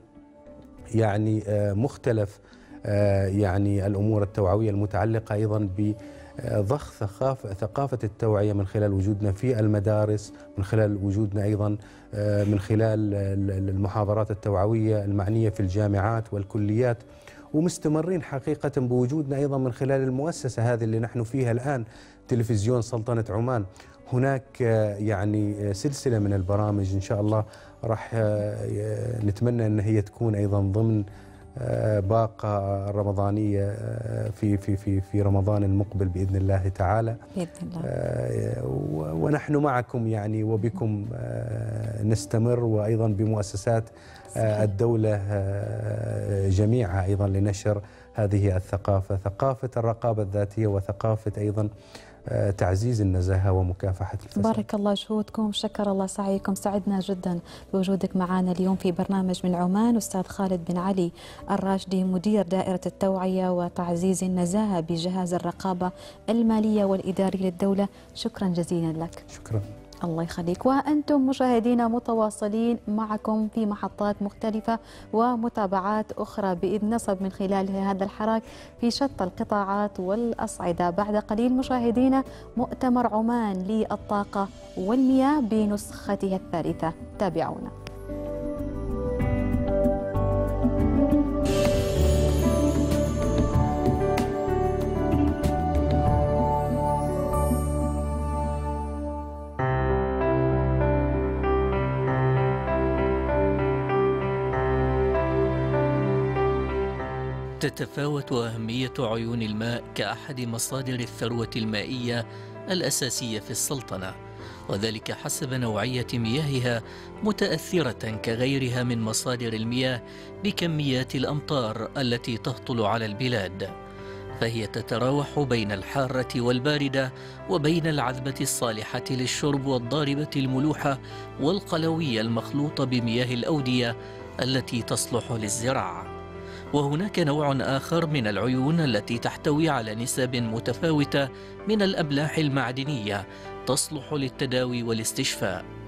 يعني آه، مختلف آه، يعني الأمور التوعوية المتعلقة أيضا بضخ ثقافه ثقافة التوعية من خلال وجودنا في المدارس، من خلال وجودنا أيضا آه، من خلال ال- المحاضرات التوعوية المعنية في الجامعات والكليات. ومستمرين حقيقة بوجودنا أيضا من خلال المؤسسة هذه اللي نحن فيها الآن تلفزيون سلطنة عمان. هناك آه، يعني آه، سلسلة من البرامج إن شاء الله راح آه، نتمنى إن هي تكون أيضا ضمن باقة رمضانية آه، في في في في رمضان المقبل بإذن الله تعالى بإذن الله ونحن معكم يعني وبكم نستمر وأيضا بمؤسسات آه، الدولة آه، جميعها أيضا لنشر هذه الثقافة، ثقافة الرقابة الذاتية وثقافة أيضا آه، تعزيز النزاهة ومكافحة الفساد. بارك الله جهودكم شكر الله سعيكم سعدنا جدا بوجودك معنا اليوم في برنامج من عمان أستاذ خالد بن علي الراشدي مدير دائرة التوعية وتعزيز النزاهة بجهاز الرقابة المالية والإدارية للدولة شكرا جزيلا لك شكرا. الله يخليك. وأنتم مشاهدينا متواصلين معكم في محطات مختلفة ومتابعات أخرى بإذن نصب من خلال هذا الحراك في شتى القطاعات والأصعدة. بعد قليل مشاهدينا مؤتمر عمان للطاقة والمياه بنسخته الثالثة. تابعونا. تتفاوت أهمية عيون الماء كأحد مصادر الثروة المائية الأساسية في السلطنة وذلك حسب نوعية مياهها متأثرة كغيرها من مصادر المياه بكميات الأمطار التي تهطل على البلاد. فهي تتراوح بين الحارة والباردة وبين العذبة الصالحة للشرب والضاربة الملوحة والقلوية المخلوطة بمياه الأودية التي تصلح للزراعة. وهناك نوع آخر من العيون التي تحتوي على نسب متفاوتة من الأملاح المعدنية تصلح للتداوي والاستشفاء.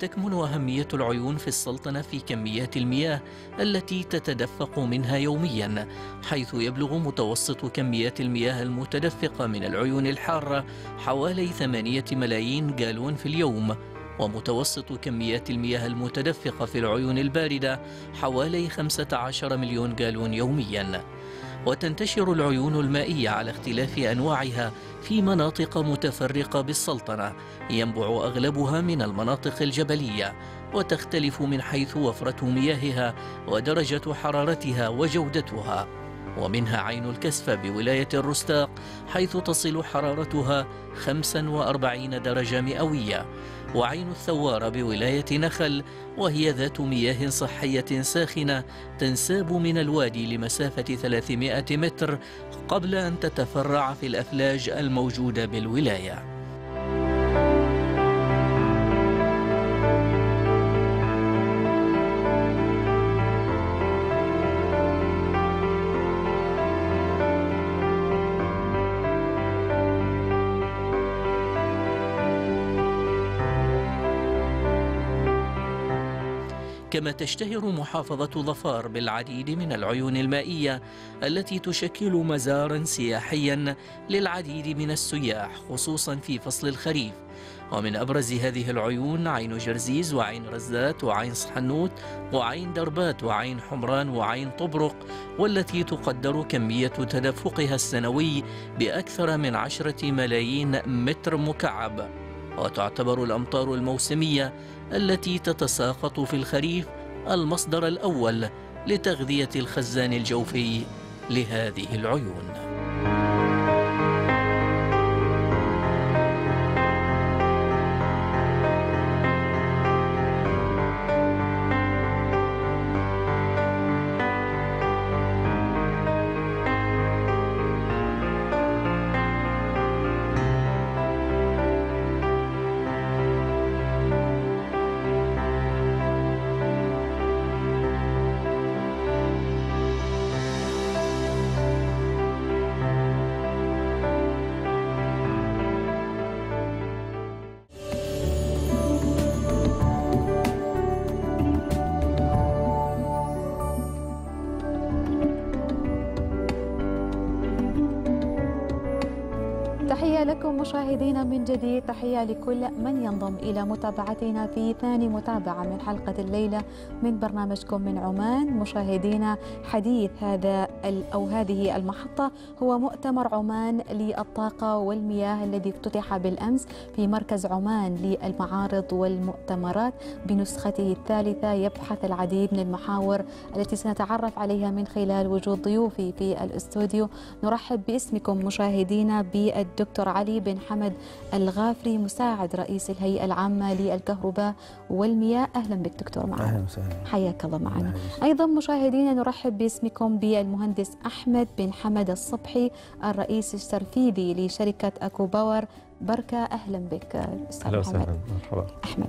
وتكمن أهمية العيون في السلطنة في كميات المياه التي تتدفق منها يوميا حيث يبلغ متوسط كميات المياه المتدفقة من العيون الحارة حوالي ثمانية ملايين جالون في اليوم ومتوسط كميات المياه المتدفقة في العيون الباردة حوالي 15 مليون جالون يومياً. وتنتشر العيون المائية على اختلاف أنواعها في مناطق متفرقة بالسلطنة ينبع أغلبها من المناطق الجبلية وتختلف من حيث وفرة مياهها ودرجة حرارتها وجودتها. ومنها عين الكسفة بولاية الرستاق حيث تصل حرارتها 45 درجة مئوية. وعين الثوار بولاية نخل وهي ذات مياه صحية ساخنة تنساب من الوادي لمسافة 300 متر قبل أن تتفرع في الأفلاج الموجودة بالولاية. كما تشتهر محافظة ظفار بالعديد من العيون المائية التي تشكل مزارا سياحيا للعديد من السياح خصوصا في فصل الخريف. ومن أبرز هذه العيون عين جرزيز وعين رزات وعين صحنوت وعين دربات وعين حمران وعين طبرق والتي تقدر كمية تدفقها السنوي بأكثر من عشرة ملايين متر مكعب. وتعتبر الأمطار الموسمية التي تتساقط في الخريف المصدر الأول لتغذية الخزان الجوفي لهذه العيون. تحية لكل من ينضم إلى متابعتنا في ثاني متابعة من حلقة الليلة من برنامجكم من عمان. مشاهدينا حديث هذا أو هذه المحطة هو مؤتمر عمان للطاقة والمياه الذي افتتح بالأمس في مركز عمان للمعارض والمؤتمرات. بنسخته الثالثة يبحث العديد من المحاور التي سنتعرف عليها من خلال وجود ضيوفي في الاستوديو. نرحب باسمكم مشاهدينا بالدكتور علي بن حمد الغافري. مساعد رئيس الهيئة العامة للكهرباء والمياه. أهلا بك دكتور معنا أهلا وسهلا. حياك الله معنا أيضا مشاهدينا نرحب باسمكم بالمهندس أحمد بن حمد الصبحي الرئيس التنفيذي لشركة أكو باور بركة أهلا بك أستاذ محمد. وسهلا. مرحبا. أحمد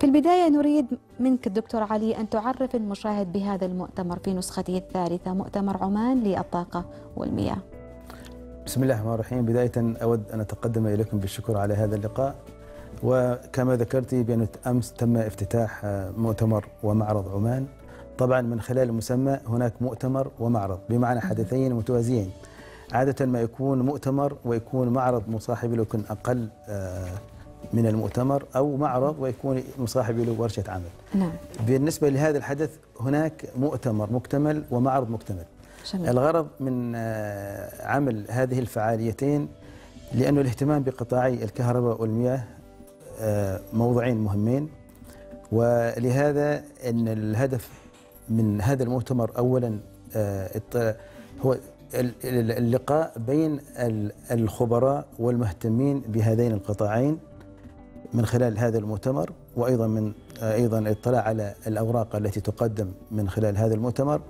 في البداية نريد منك الدكتور علي أن تعرف المشاهد بهذا المؤتمر في نسخته الثالثة مؤتمر عمان للطاقة والمياه. بسم الله الرحمن الرحيم. بداية أود أن أتقدم إليكم بالشكر على هذا اللقاء. وكما ذكرت بأن أمس تم افتتاح مؤتمر ومعرض عمان. طبعا من خلال المسمى هناك مؤتمر ومعرض بمعنى حدثين متوازيين. عادة ما يكون مؤتمر ويكون معرض مصاحب له يكون أقل آه، من المؤتمر أو معرض ويكون مصاحب له ورشة عمل. نعم. بالنسبة لهذا الحدث هناك مؤتمر مكتمل ومعرض مكتمل. جميل الغرض من آه، عمل هذه الفعاليتين لأنه الاهتمام بقطاعي الكهرباء والمياه آه، موضوعين مهمين. ولهذا أن الهدف من هذا المؤتمر أولا آه، هو ال- ال- اللقاء بين ال- الخبراء والمهتمين بهذين القطاعين من خلال هذا المؤتمر وأيضا من أيضا الاطلاع على الأوراق التي تقدم من خلال هذا المؤتمر.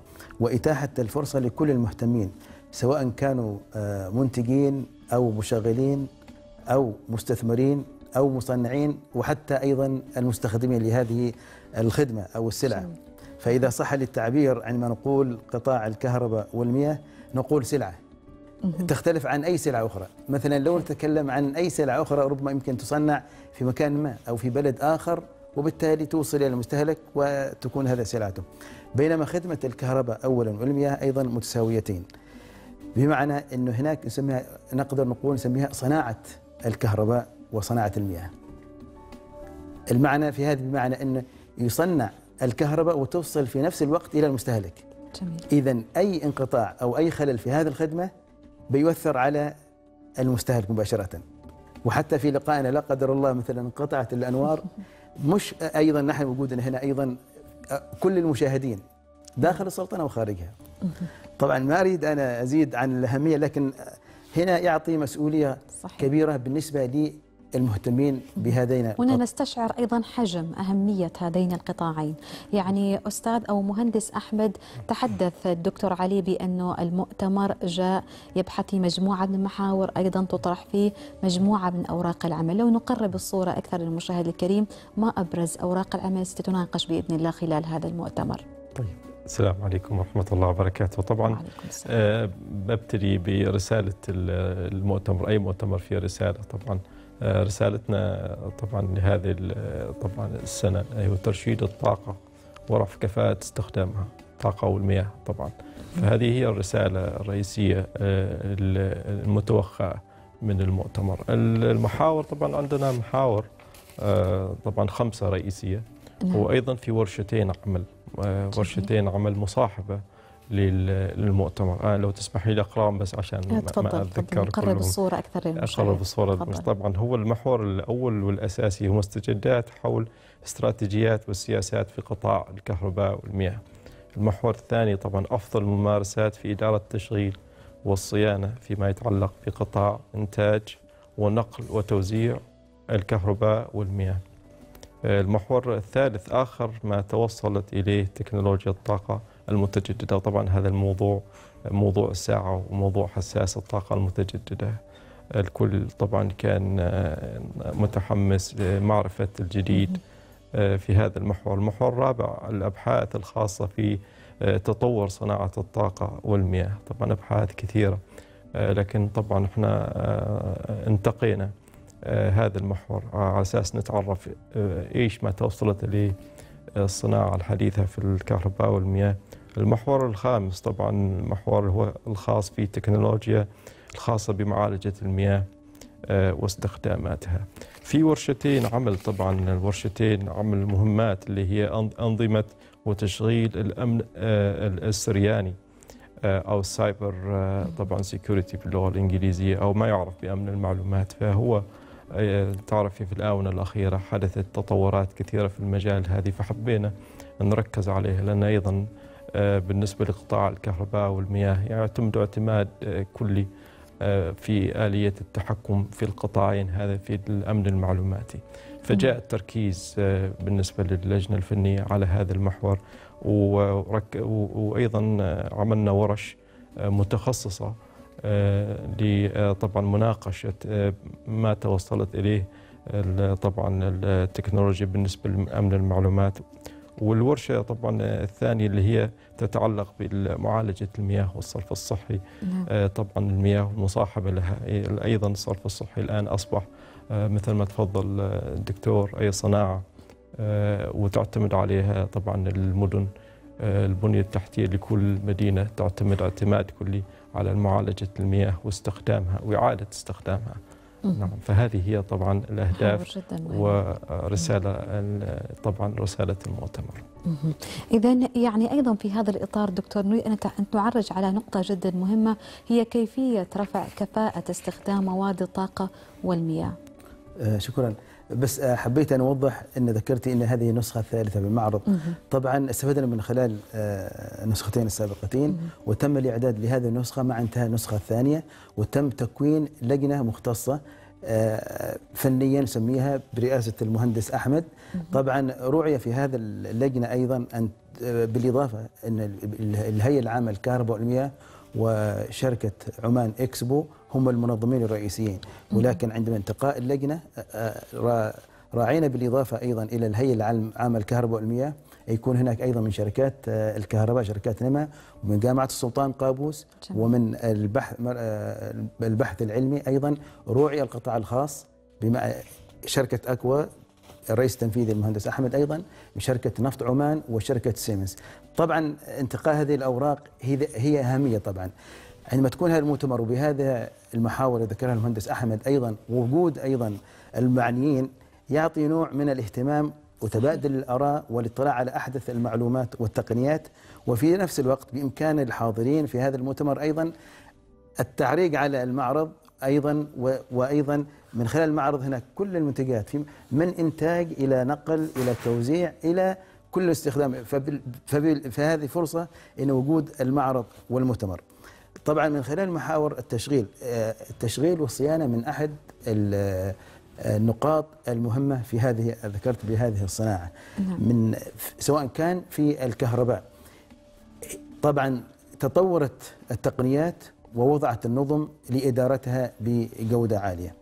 وإتاحة الفرصة لكل المهتمين سواء كانوا آه، منتجين أو مشغلين أو مستثمرين أو مصنعين وحتى أيضا المستخدمين لهذه الخدمة أو السلعه جميل. فإذا صح للتعبير عندما نقول قطاع الكهرباء والمياه نقول سلعة تختلف عن أي سلعة أخرى، مثلا لو نتكلم عن أي سلعة أخرى ربما يمكن تصنع في مكان ما أو في بلد آخر وبالتالي توصل إلى المستهلك وتكون هذا سلعته. بينما خدمة الكهرباء اولا والمياه أيضا متساويتين. بمعنى إنه هناك نسميها نقدر نقول نسميها صناعة الكهرباء وصناعة المياه. المعنى في هذا بمعنى إنه يصنع الكهرباء وتوصل في نفس الوقت إلى المستهلك. جميل إذا أي انقطاع أو أي خلل في هذه الخدمة بيؤثر على المستهلك مباشرة وحتى في لقائنا لا قدر الله مثلا انقطعت الأنوار مش أيضا نحن وجودنا هنا أيضا كل المشاهدين داخل السلطنة وخارجها طبعا ما أريد أنا أزيد عن الأهمية لكن هنا يعطي مسؤولية صحيح. كبيرة بالنسبة للمهتمين بهذين هنا نستشعر أيضا حجم أهمية هذين القطاعين، يعني أستاذ أو مهندس أحمد تحدث الدكتور علي بانه المؤتمر جاء يبحث في مجموعة من المحاور أيضا تطرح فيه مجموعة من أوراق العمل، لو نقرب الصورة أكثر للمشاهد الكريم ما أبرز أوراق العمل ستتناقش بإذن الله خلال هذا المؤتمر. طيب. السلام عليكم ورحمة الله وبركاته. طبعا وعليكم السلام. آه، ببتدي برسالة ال- المؤتمر أي مؤتمر فيه رسالة طبعا. رسالتنا طبعا لهذه ال- طبعا السنة هي ترشيد الطاقة ورفع كفاءة استخدامها الطاقة والمياه طبعا. فهذه هي الرسالة الرئيسية آه، المتوخاة من المؤتمر. المحاور طبعا عندنا محاور آه، طبعا خمسة رئيسية نعم. وأيضا في ورشتين عمل آه، ورشتين عمل مصاحبة للمؤتمر. أنا لو تسمحي لي أقرأهم بس عشان ما- ما تفضل تفضل. أتذكر قرب كلهم. الصورة أكثر أقرب الصورة. طبعا هو المحور الأول والأساسي هو مستجدات حول استراتيجيات والسياسات في قطاع الكهرباء والمياه. المحور الثاني طبعا أفضل الممارسات في إدارة التشغيل والصيانة فيما يتعلق بقطاع إنتاج ونقل وتوزيع الكهرباء والمياه. المحور الثالث آخر ما توصلت إليه تكنولوجيا الطاقة المتجددة. وطبعا هذا الموضوع موضوع الساعة وموضوع حساس الطاقة المتجددة. الكل طبعا كان آه، متحمس لمعرفة الجديد آه، في هذا المحور. المحور الرابع الأبحاث الخاصة في آه، تطور صناعة الطاقة والمياه. طبعا أبحاث كثيرة آه، لكن طبعا إحنا انتقينا هذا المحور على أساس نتعرف إيش ما توصلت إليه الصناعة الحديثة في الكهرباء والمياه. المحور الخامس طبعا المحور هو الخاص في تكنولوجيا الخاصة بمعالجة المياه آه، واستخداماتها. في ورشتين عمل طبعا الورشتين عمل مهمات اللي هي أن- أنظمة وتشغيل الأمن آه، السيبراني آه، أو السايبر طبعا security باللغة الإنجليزية أو ما يعرف بأمن المعلومات. فهو تعرفي في الآونة الأخيرة حدثت تطورات كثيرة في المجال هذه فحبينا نركز عليها لأن أيضا بالنسبة لقطاع الكهرباء والمياه يعتمد اعتماد آه، كلي آه، في آلية التحكم في القطاعين هذا في الأمن المعلوماتي. فجاء التركيز آه، بالنسبة للجنة الفنية على هذا المحور وأيضا آه، عملنا ورش آه، متخصصة آه، ل- آه، طبعا مناقشة آه، ما توصلت إليه طبعا التكنولوجيا بالنسبة لأمن المعلومات. والورشة طبعا الثانية اللي هي تتعلق بمعالجة المياه والصرف الصحي نعم. آه، طبعا المياه والمصاحبة لها أيضا الصرف الصحي الآن أصبح آه، مثل ما تفضل آه، الدكتور أي صناعة وتعتمد عليها طبعا المدن البنية التحتية لكل مدينة تعتمد اعتماد كلي على معالجة المياه واستخدامها وإعادة استخدامها. نعم فهذه هي طبعا الأهداف. ورسالة ال- طبعا رسالة المؤتمر. إذا يعني أيضا في هذا الإطار دكتور نريد أن نعرج على نقطة جدا مهمة هي كيفية رفع كفاءة استخدام مواد الطاقة والمياه. آه، شكرا. بس آه، حبيت أن أوضح أن ذكرتي أن هذه النسخة الثالثة بالمعرض. طبعا استفدنا من خلال آه، النسختين السابقتين وتم الإعداد لهذه النسخة مع انتهاء النسخة الثانية وتم تكوين لجنة مختصة آه، فنيا نسميها برئاسة المهندس أحمد. طبعا رعي في هذا اللجنة أيضا أن آه، بالإضافة أن ال- الهيئة العامة للكهرباء والمياه وشركة عمان إكسبو هم المنظمين الرئيسيين. ولكن عندما انتقاء اللجنة آه، آه، را- راعينا بالإضافة أيضا إلى الهيئة العامة للكهرباء والمياه يكون هناك أيضا من شركات آه، الكهرباء شركات نما ومن جامعة السلطان قابوس. ومن البحث البحث العلمي أيضا رعي القطاع الخاص بما شركة أكوا الرئيس التنفيذي المهندس أحمد أيضا بشركة نفط عمان وشركة سيمنز. طبعا انتقاء هذه الأوراق هي هي أهمية طبعا. عندما تكون هذا المؤتمر وبهذا المحاور اللي ذكرها المهندس أحمد أيضا ووجود أيضا المعنيين يعطي نوع من الاهتمام وتبادل الآراء والاطلاع على أحدث المعلومات والتقنيات وفي نفس الوقت بإمكان الحاضرين في هذا المؤتمر أيضا التعريق على المعرض أيضا وأيضا من خلال المعرض هناك كل المنتجات في من إنتاج إلى نقل إلى توزيع إلى كل استخدام فهذه فرصة ان وجود المعرض والمؤتمر. طبعا من خلال محاور التشغيل آه، التشغيل والصيانة من أحد ال- آه، النقاط المهمة في هذه ذكرت بهذه الصناعة. من سواء كان في الكهرباء. طبعا تطورت التقنيات ووضعت النظم لإدارتها بجودة عالية.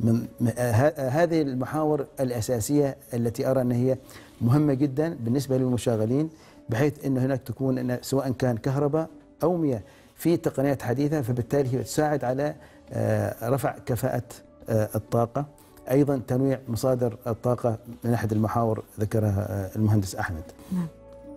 من م- ه- هذه المحاور الأساسية التي أرى ان هي مهمة جدا بالنسبة للمشغلين بحيث انه هناك تكون إن سواء كان كهرباء أو مياه. في تقنيات حديثة فبالتالي هي تساعد على آه، رفع كفاءة آه، الطاقة. أيضا تنويع مصادر الطاقة من أحد المحاور ذكرها آه، المهندس أحمد.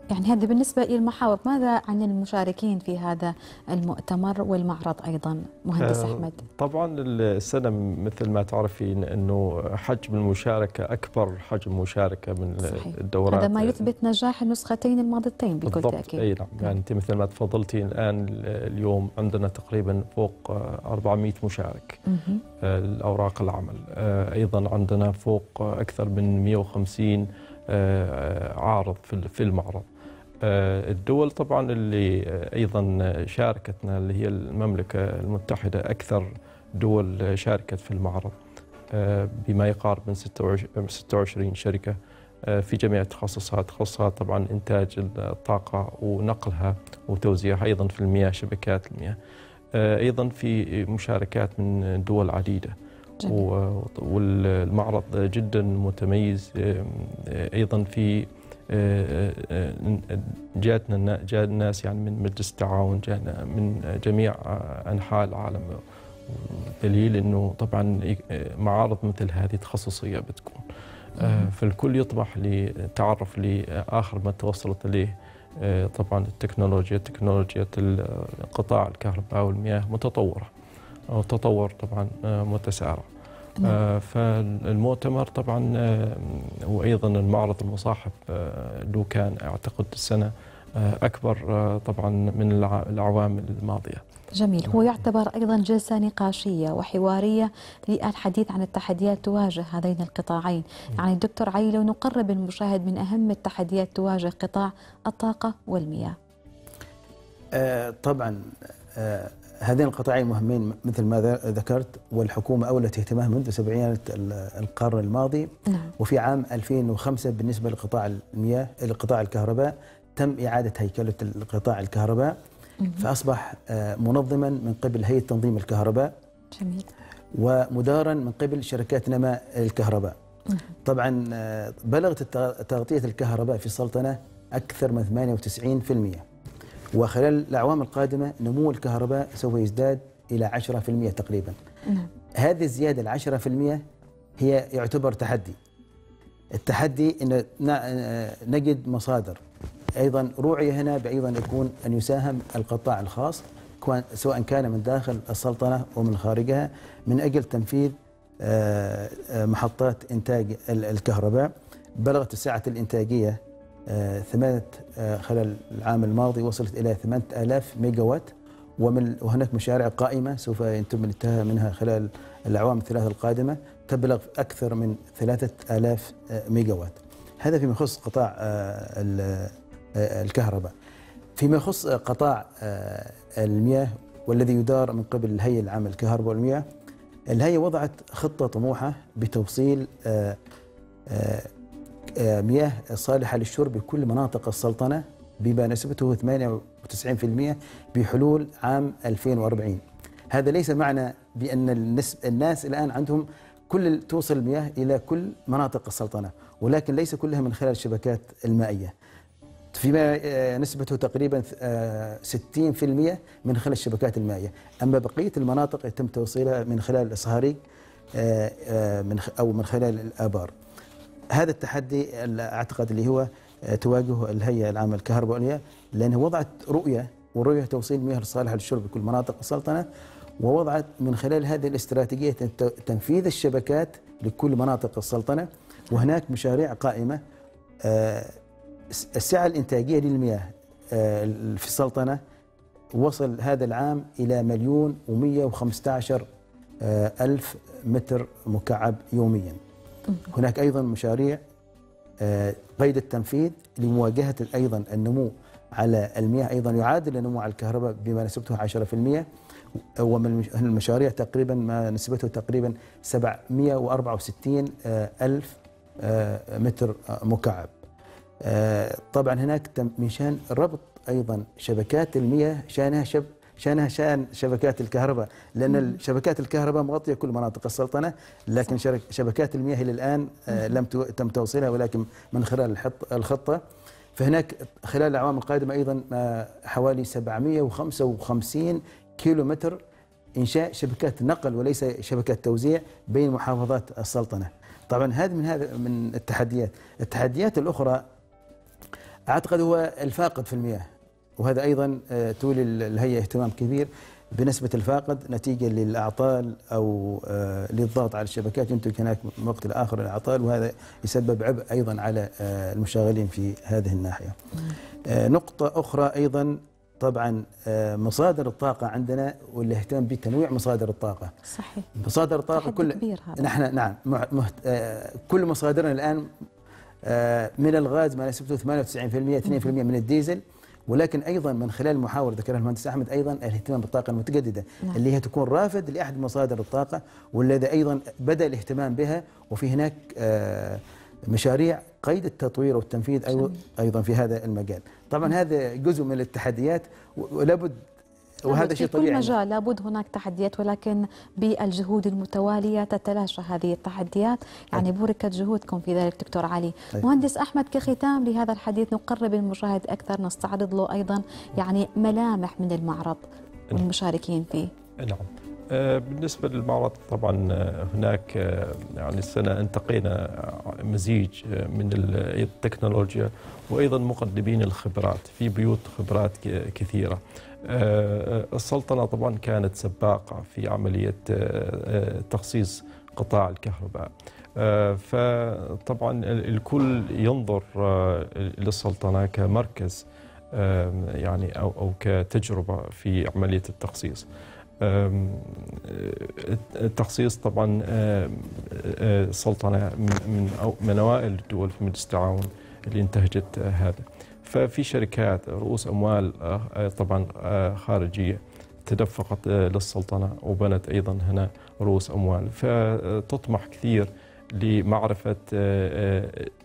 يعني هذه بالنسبة للمحاور ماذا عن المشاركين في هذا المؤتمر والمعرض أيضا مهندس آه، أحمد؟ طبعا السنة مثل ما تعرفين أنه حجم المشاركة أكبر حجم مشاركة من صحيح. الدورات. هذا ما يثبت نجاح النسختين الماضيتين بكل بالضبط. تأكيد. أي نعم. يعني أنت مثل ما تفضلتي الآن اليوم عندنا تقريبا فوق آه، 400 مشارك. آه، الأوراق العمل. آه، أيضا عندنا فوق أكثر من 150 آه، عارض في المعرض. الدول طبعا اللي آه، أيضا شاركتنا اللي هي المملكة المتحدة أكثر دول شاركت في المعرض آه، بما يقارب من 26 26 شركة آه، في جميع التخصصات تخصصات طبعا إنتاج الطاقة ونقلها وتوزيعها أيضا في المياه شبكات المياه آه، أيضا في مشاركات من دول عديدة جميل. والمعرض جدا متميز آه، آه، أيضا في آه، آه، آه، جاتنا جاء الناس يعني من مجلس التعاون جاءنا من جميع أنحاء العالم. دليل أنه طبعا معارض مثل هذه تخصصية بتكون. آه، فالكل يطمح للتعرف لآخر ما توصلت إليه. آه، طبعا التكنولوجيا تكنولوجيا ال- قطاع الكهرباء والمياه متطورة أو تطور طبعا آه، متسارع. فالمؤتمر طبعا آه، وأيضا المعرض المصاحب آه، له كان أعتقد السنة آه، أكبر آه، طبعا من الأعوام الماضية. جميل. هو يعتبر أيضا جلسة نقاشية وحوارية للحديث عن التحديات تواجه هذين القطاعين. يعني دكتور علي لو نقرب المشاهد من أهم التحديات تواجه قطاع الطاقة والمياه. آه، طبعا آه، هذين القطاعين مهمين مثل ما ذكرت والحكومة أولت اهتمام منذ سبعينات ال- القرن الماضي نعم. وفي عام 2005 بالنسبة لقطاع المياه لقطاع الكهرباء تم إعادة هيكلة القطاع الكهرباء. فأصبح آه، منظما من قبل هيئة تنظيم الكهرباء جميل. ومدارا من قبل شركات نماء الكهرباء. طبعا آه، بلغت تغطية الكهرباء في السلطنة أكثر من 98% وخلال الأعوام القادمة نمو الكهرباء سوف يزداد إلى 10% تقريبا. نعم هذه الزيادة العشرة في المية هي يعتبر تحدي. التحدي أن آه، نجد مصادر. أيضا روعية هنا بأيضا يكون أن يساهم القطاع الخاص سواء كان من داخل السلطنة ومن خارجها من أجل تنفيذ آه، آه، محطات إنتاج ال- الكهرباء. بلغت السعة الإنتاجية ثمانية آه، خلال العام الماضي وصلت إلى 8000 ميجا وات ومن وهناك مشاريع قائمة سوف يتم الانتهاء منها خلال الأعوام الثلاثة القادمة تبلغ أكثر من 3000 ميجا وات هذا فيما يخص قطاع آه، ال- آه، الكهرباء. فيما يخص قطاع آه، المياه والذي يدار من قبل الهيئة العامة للكهرباء والمياه الهيئة وضعت خطة طموحة بتوصيل آه، آه، آه، مياه صالحة للشرب بكل مناطق السلطنة بما نسبته 98% بحلول عام 2040 هذا ليس معنى بأن الناس الآن عندهم كل توصل المياه إلى كل مناطق السلطنة ولكن ليس كلها من خلال الشبكات المائية. فيما آه، نسبته تقريبا آه، 60% من خلال الشبكات المائية. أما بقية المناطق يتم توصيلها من خلال الأصهاريق آه، آه، أو من خلال الآبار. هذا التحدي أعتقد اللي هو آه، تواجهه الهيئة العامة للكهرباء والمياه لانها وضعت رؤية ورؤيه توصيل المياه الصالحه للشرب بكل مناطق السلطنة ووضعت من خلال هذه الاستراتيجية تنفيذ الشبكات لكل مناطق السلطنة. وهناك مشاريع قائمة آه، السعة الإنتاجية للمياه آه، في السلطنة وصل هذا العام إلى مليون و115 ألف متر مكعب يوميا. هناك أيضا مشاريع آه، قيد التنفيذ لمواجهة أيضا النمو على المياه أيضا يعادل النمو على الكهرباء بما نسبته 10% ومن المش- المشاريع تقريبا ما نسبته تقريبا 764 آه، ألف آه، متر آه، مكعب. آه، طبعا هناك من شان ربط أيضا شبكات المياه شانها شب شانها شان شبكات الكهرباء لأن شبكات الكهرباء مغطية كل مناطق السلطنة لكن شبكات المياه إلى الآن آه، لم تم توصيلها ولكن من خلال الخطة. فهناك خلال الاعوام القادمة أيضا آه، حوالي 755 كيلو متر إنشاء شبكات نقل وليس شبكات توزيع بين محافظات السلطنة. طبعا هذه من هذا من التحديات، التحديات الأخرى أعتقد هو الفاقد في المياه. وهذا أيضا آه، تولي الهيئة اهتمام كبير بنسبة الفاقد نتيجة للأعطال أو آه، للضغط على الشبكات. ينتج هناك من وقت لآخر الأعطال وهذا يسبب عبء أيضا على آه، المشغلين في هذه الناحية. نقطة أخرى أيضا طبعا مصادر الطاقة عندنا والاهتمام بتنويع مصادر الطاقة. صحيح. مصادر الطاقة كل كبير هذا. نحن نعم مهت... كل مصادرنا الآن من الغاز ما نسبته 98% 2% من الديزل. ولكن أيضا من خلال المحاور ذكرها المهندس أحمد أيضا الاهتمام بالطاقة المتجددة نعم. اللي هي تكون رافد لأحد مصادر الطاقة والذي أيضا بدأ الاهتمام بها وفي هناك آه، مشاريع قيد التطوير والتنفيذ. أيضا في هذا المجال طبعا هذا جزء من التحديات ولابد وهذا شيء في كل طبيعي مجال لابد هناك تحديات ولكن بالجهود المتوالية تتلاشى هذه التحديات. يعني بوركت جهودكم في ذلك دكتور علي. أي. مهندس أحمد كختام لهذا الحديث نقرب المشاهد أكثر نستعرض له أيضا يعني ملامح من المعرض والمشاركين فيه. نعم. آه، بالنسبة للمعرض طبعا آه، هناك آه، يعني السنة انتقينا مزيج من ال- التكنولوجيا وأيضا مقدمين الخبرات. في بيوت خبرات كثيرة. السلطنة طبعا كانت سباقة في عملية آه، آه، تخصيص قطاع الكهرباء. آه، فطبعا ال- الكل ينظر آه، للسلطنة كمركز آه، يعني أو أو كتجربة في عملية التخصيص. آه، التخصيص طبعا آه، السلطنة من من أو- من أوائل الدول في مجلس التعاون اللي انتهجت آه، هذا. ففي شركات رؤوس أموال آه، آه، طبعا آه، خارجية تدفقت للسلطنة وبنت أيضا هنا رؤوس أموال. فتطمح كثير لمعرفة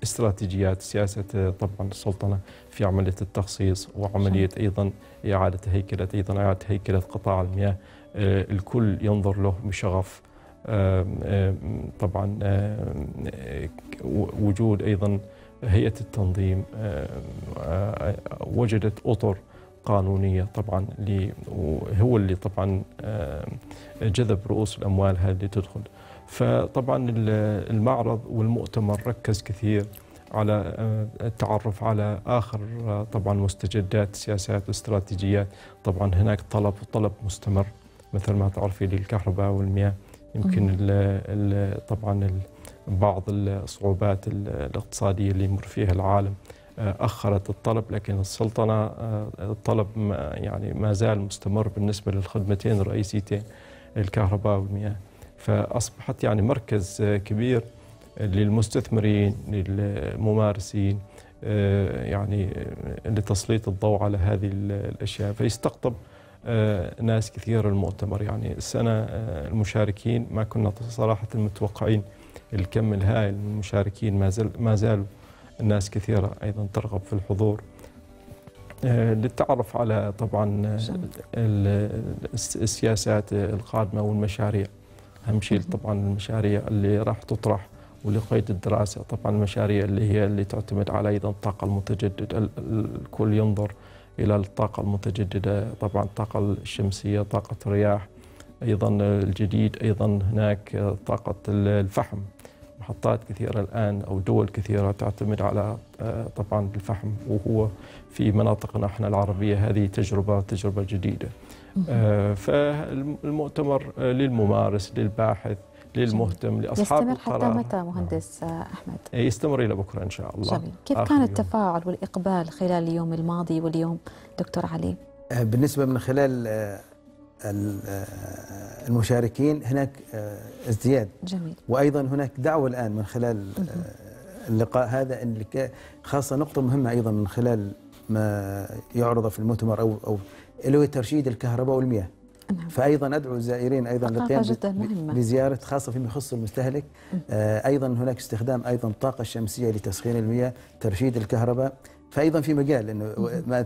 استراتيجيات سياسة طبعا السلطنة في عملية التخصيص وعملية أيضا إعادة هيكلة أيضا إعادة هيكلة قطاع المياه. الكل ينظر له بشغف. طبعا وجود أيضا هيئة التنظيم آم، آه، وجدت أطر قانونية طبعا هو اللي طبعا آم، جذب رؤوس الأموال هذه اللي تدخل. فطبعا ال- المعرض والمؤتمر ركز كثير على آه، التعرف على آه، طبعا مستجدات سياسات واستراتيجيات طبعا هناك طلب وطلب مستمر مثل ما تعرفي للكهرباء والمياه. يمكن ال ال طبعا ال بعض الصعوبات ال- الاقتصادية اللي يمر فيها العالم. آه، أخرت الطلب لكن السلطنة آه، الطلب يعني ما زال مستمر بالنسبة للخدمتين الرئيسيتين الكهرباء والمياه. فأصبحت يعني مركز آه، كبير للمستثمرين للممارسين يعني لتسليط الضوء على هذه ال- الأشياء. فيستقطب ناس كثير المؤتمر. يعني السنة المشاركين ما كنا صراحة متوقعين الكم الهائل من المشاركين ما زال ما زالوا الناس كثيرة أيضا ترغب في الحضور. آه، للتعرف على طبعا السياسات القادمة والمشاريع. أهم شيء طبعا المشاريع اللي راح تطرح ولقيد الدراسة. طبعا المشاريع اللي هي اللي تعتمد على أيضا الطاقة المتجددة ال- ال- الكل ينظر إلى الطاقة المتجددة. طبعا الطاقة الشمسية طاقة الرياح أيضا الجديد أيضا هناك طاقة الفحم. محطات كثيرة الآن أو دول كثيرة تعتمد على آه، طبعا الفحم وهو في مناطقنا إحنا العربية هذه تجربة تجربة جديدة. آه، فالمؤتمر آه، للممارس للباحث للمهتم لأصحاب يستمر حتى متى مهندس آه، أحمد؟ يستمر إلى بكرة إن شاء الله. جميل. كيف كان. التفاعل والإقبال خلال اليوم الماضي واليوم دكتور علي؟ بالنسبة من خلال ال- المشاركين هناك آه، ازدياد. جميل. وأيضا هناك دعوة الآن من خلال آه، اللقاء هذا إن خاصة نقطة مهمة أيضا من خلال ما يعرض في المؤتمر أو أو اللي هو ترشيد الكهرباء والمياه. نعم. فايضا أدعو الزائرين أيضا للقيام. بزيارة خاصة فيما يخص المستهلك. آه، أيضا هناك استخدام أيضا الطاقة الشمسية لتسخين المياه ترشيد الكهرباء. فايضا في مجال إنه ما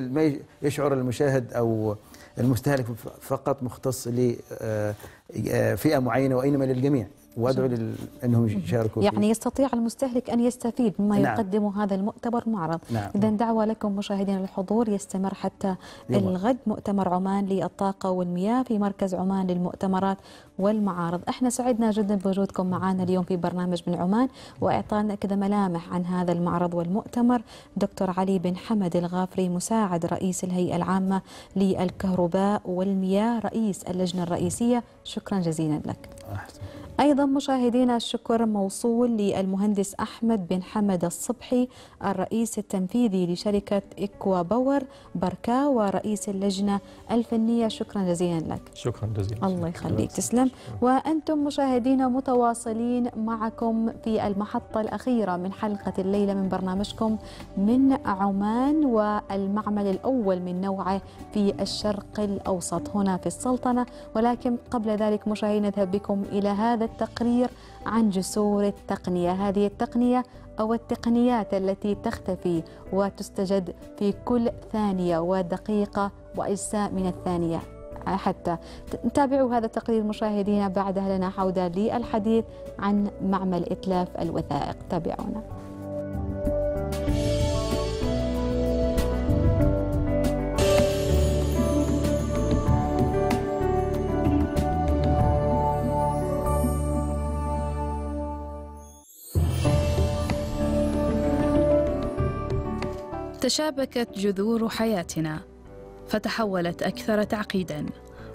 ما يشعر المشاهد أو المستهلك فقط مختص لفئه معينة وإنما للجميع. وأدعو لل... إنهم يشاركوا فيه. يعني يستطيع المستهلك أن يستفيد مما نعم. يقدمه هذا المؤتمر معرض نعم. إذا دعوة لكم مشاهدينا الحضور يستمر حتى يوم. الغد مؤتمر عمان للطاقة والمياه في مركز عمان للمؤتمرات والمعارض إحنا سعدنا جدا بوجودكم معنا اليوم في برنامج من عمان وإعطانا كذا ملامح عن هذا المعرض والمؤتمر دكتور علي بن حمد الغافري مساعد رئيس الهيئة العامة للكهرباء والمياه رئيس اللجنة الرئيسية شكرا جزيلا لك أحسن. أيضا مشاهدينا الشكر موصول للمهندس أحمد بن حمد الصبحي الرئيس التنفيذي لشركة إكوا باور بركا ورئيس اللجنة الفنية. شكرا جزيلا لك. شكرا جزيلا. الله يخليك. تسلم. وأنتم مشاهدينا متواصلين معكم في المحطة الأخيرة من حلقة الليلة من برنامجكم من عمان والمعمل الأول من نوعه في الشرق الأوسط هنا في السلطنة. ولكن قبل ذلك مشاهدينا نذهب بكم إلى هذا التقرير عن جسور التقنية. هذه التقنية أو التقنيات التي تختفي وتستجد في كل ثانية ودقيقة وأجزاء من الثانية. حتى نتابعوا هذا التقرير مشاهدينا بعدها لنا حودة للحديث عن معمل إتلاف الوثائق. تابعونا. تشابكت جذور حياتنا فتحولت أكثر تعقيدا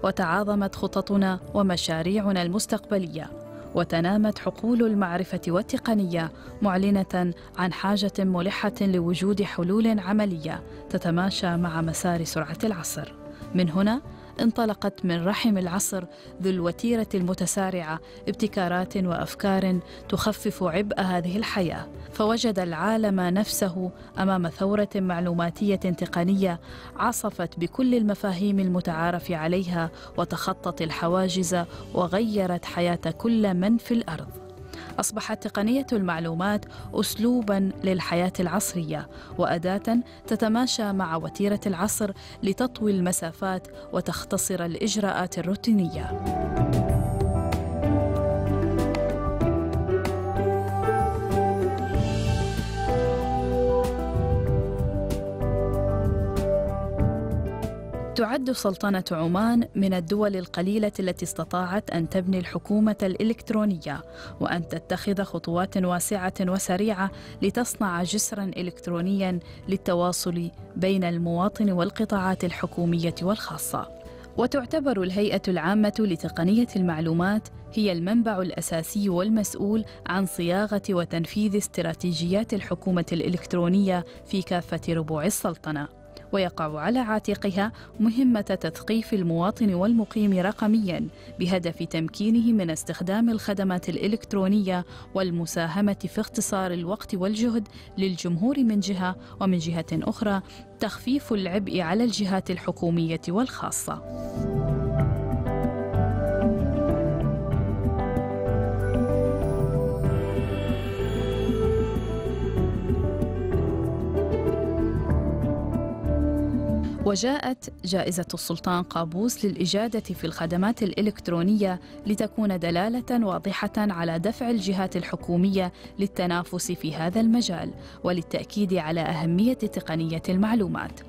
وتعاظمت خططنا ومشاريعنا المستقبلية وتنامت حقول المعرفة والتقنية معلنة عن حاجة ملحة لوجود حلول عملية تتماشى مع مسار سرعة العصر. من هنا انطلقت من رحم العصر ذو الوتيرة المتسارعة ابتكارات وأفكار تخفف عبء هذه الحياة. فوجد العالم نفسه أمام ثورة معلوماتية تقنية عصفت بكل المفاهيم المتعارف عليها وتخطت الحواجز وغيرت حياة كل من في الأرض. أصبحت تقنية المعلومات اسلوبا للحياة العصرية وأداة تتماشى مع وتيرة العصر لتطوي المسافات وتختصر الإجراءات الروتينية. تعد سلطنة عمان من الدول القليلة التي استطاعت أن تبني الحكومة الإلكترونية وأن تتخذ خطوات واسعة وسريعة لتصنع جسرا إلكترونيا للتواصل بين المواطن والقطاعات الحكومية والخاصة. وتعتبر الهيئة العامة لتقنية المعلومات هي المنبع الأساسي والمسؤول عن صياغة وتنفيذ استراتيجيات الحكومة الإلكترونية في كافة ربوع السلطنة. ويقع على عاتقها مهمة تثقيف المواطن والمقيم رقميا بهدف تمكينه من استخدام الخدمات الإلكترونية والمساهمة في اختصار الوقت والجهد للجمهور من جهة ومن جهة أخرى تخفيف العبء على الجهات الحكومية والخاصة. وجاءت جائزة السلطان قابوس للإجادة في الخدمات الإلكترونية لتكون دلالة واضحة على دفع الجهات الحكومية للتنافس في هذا المجال وللتأكيد على أهمية تقنية المعلومات.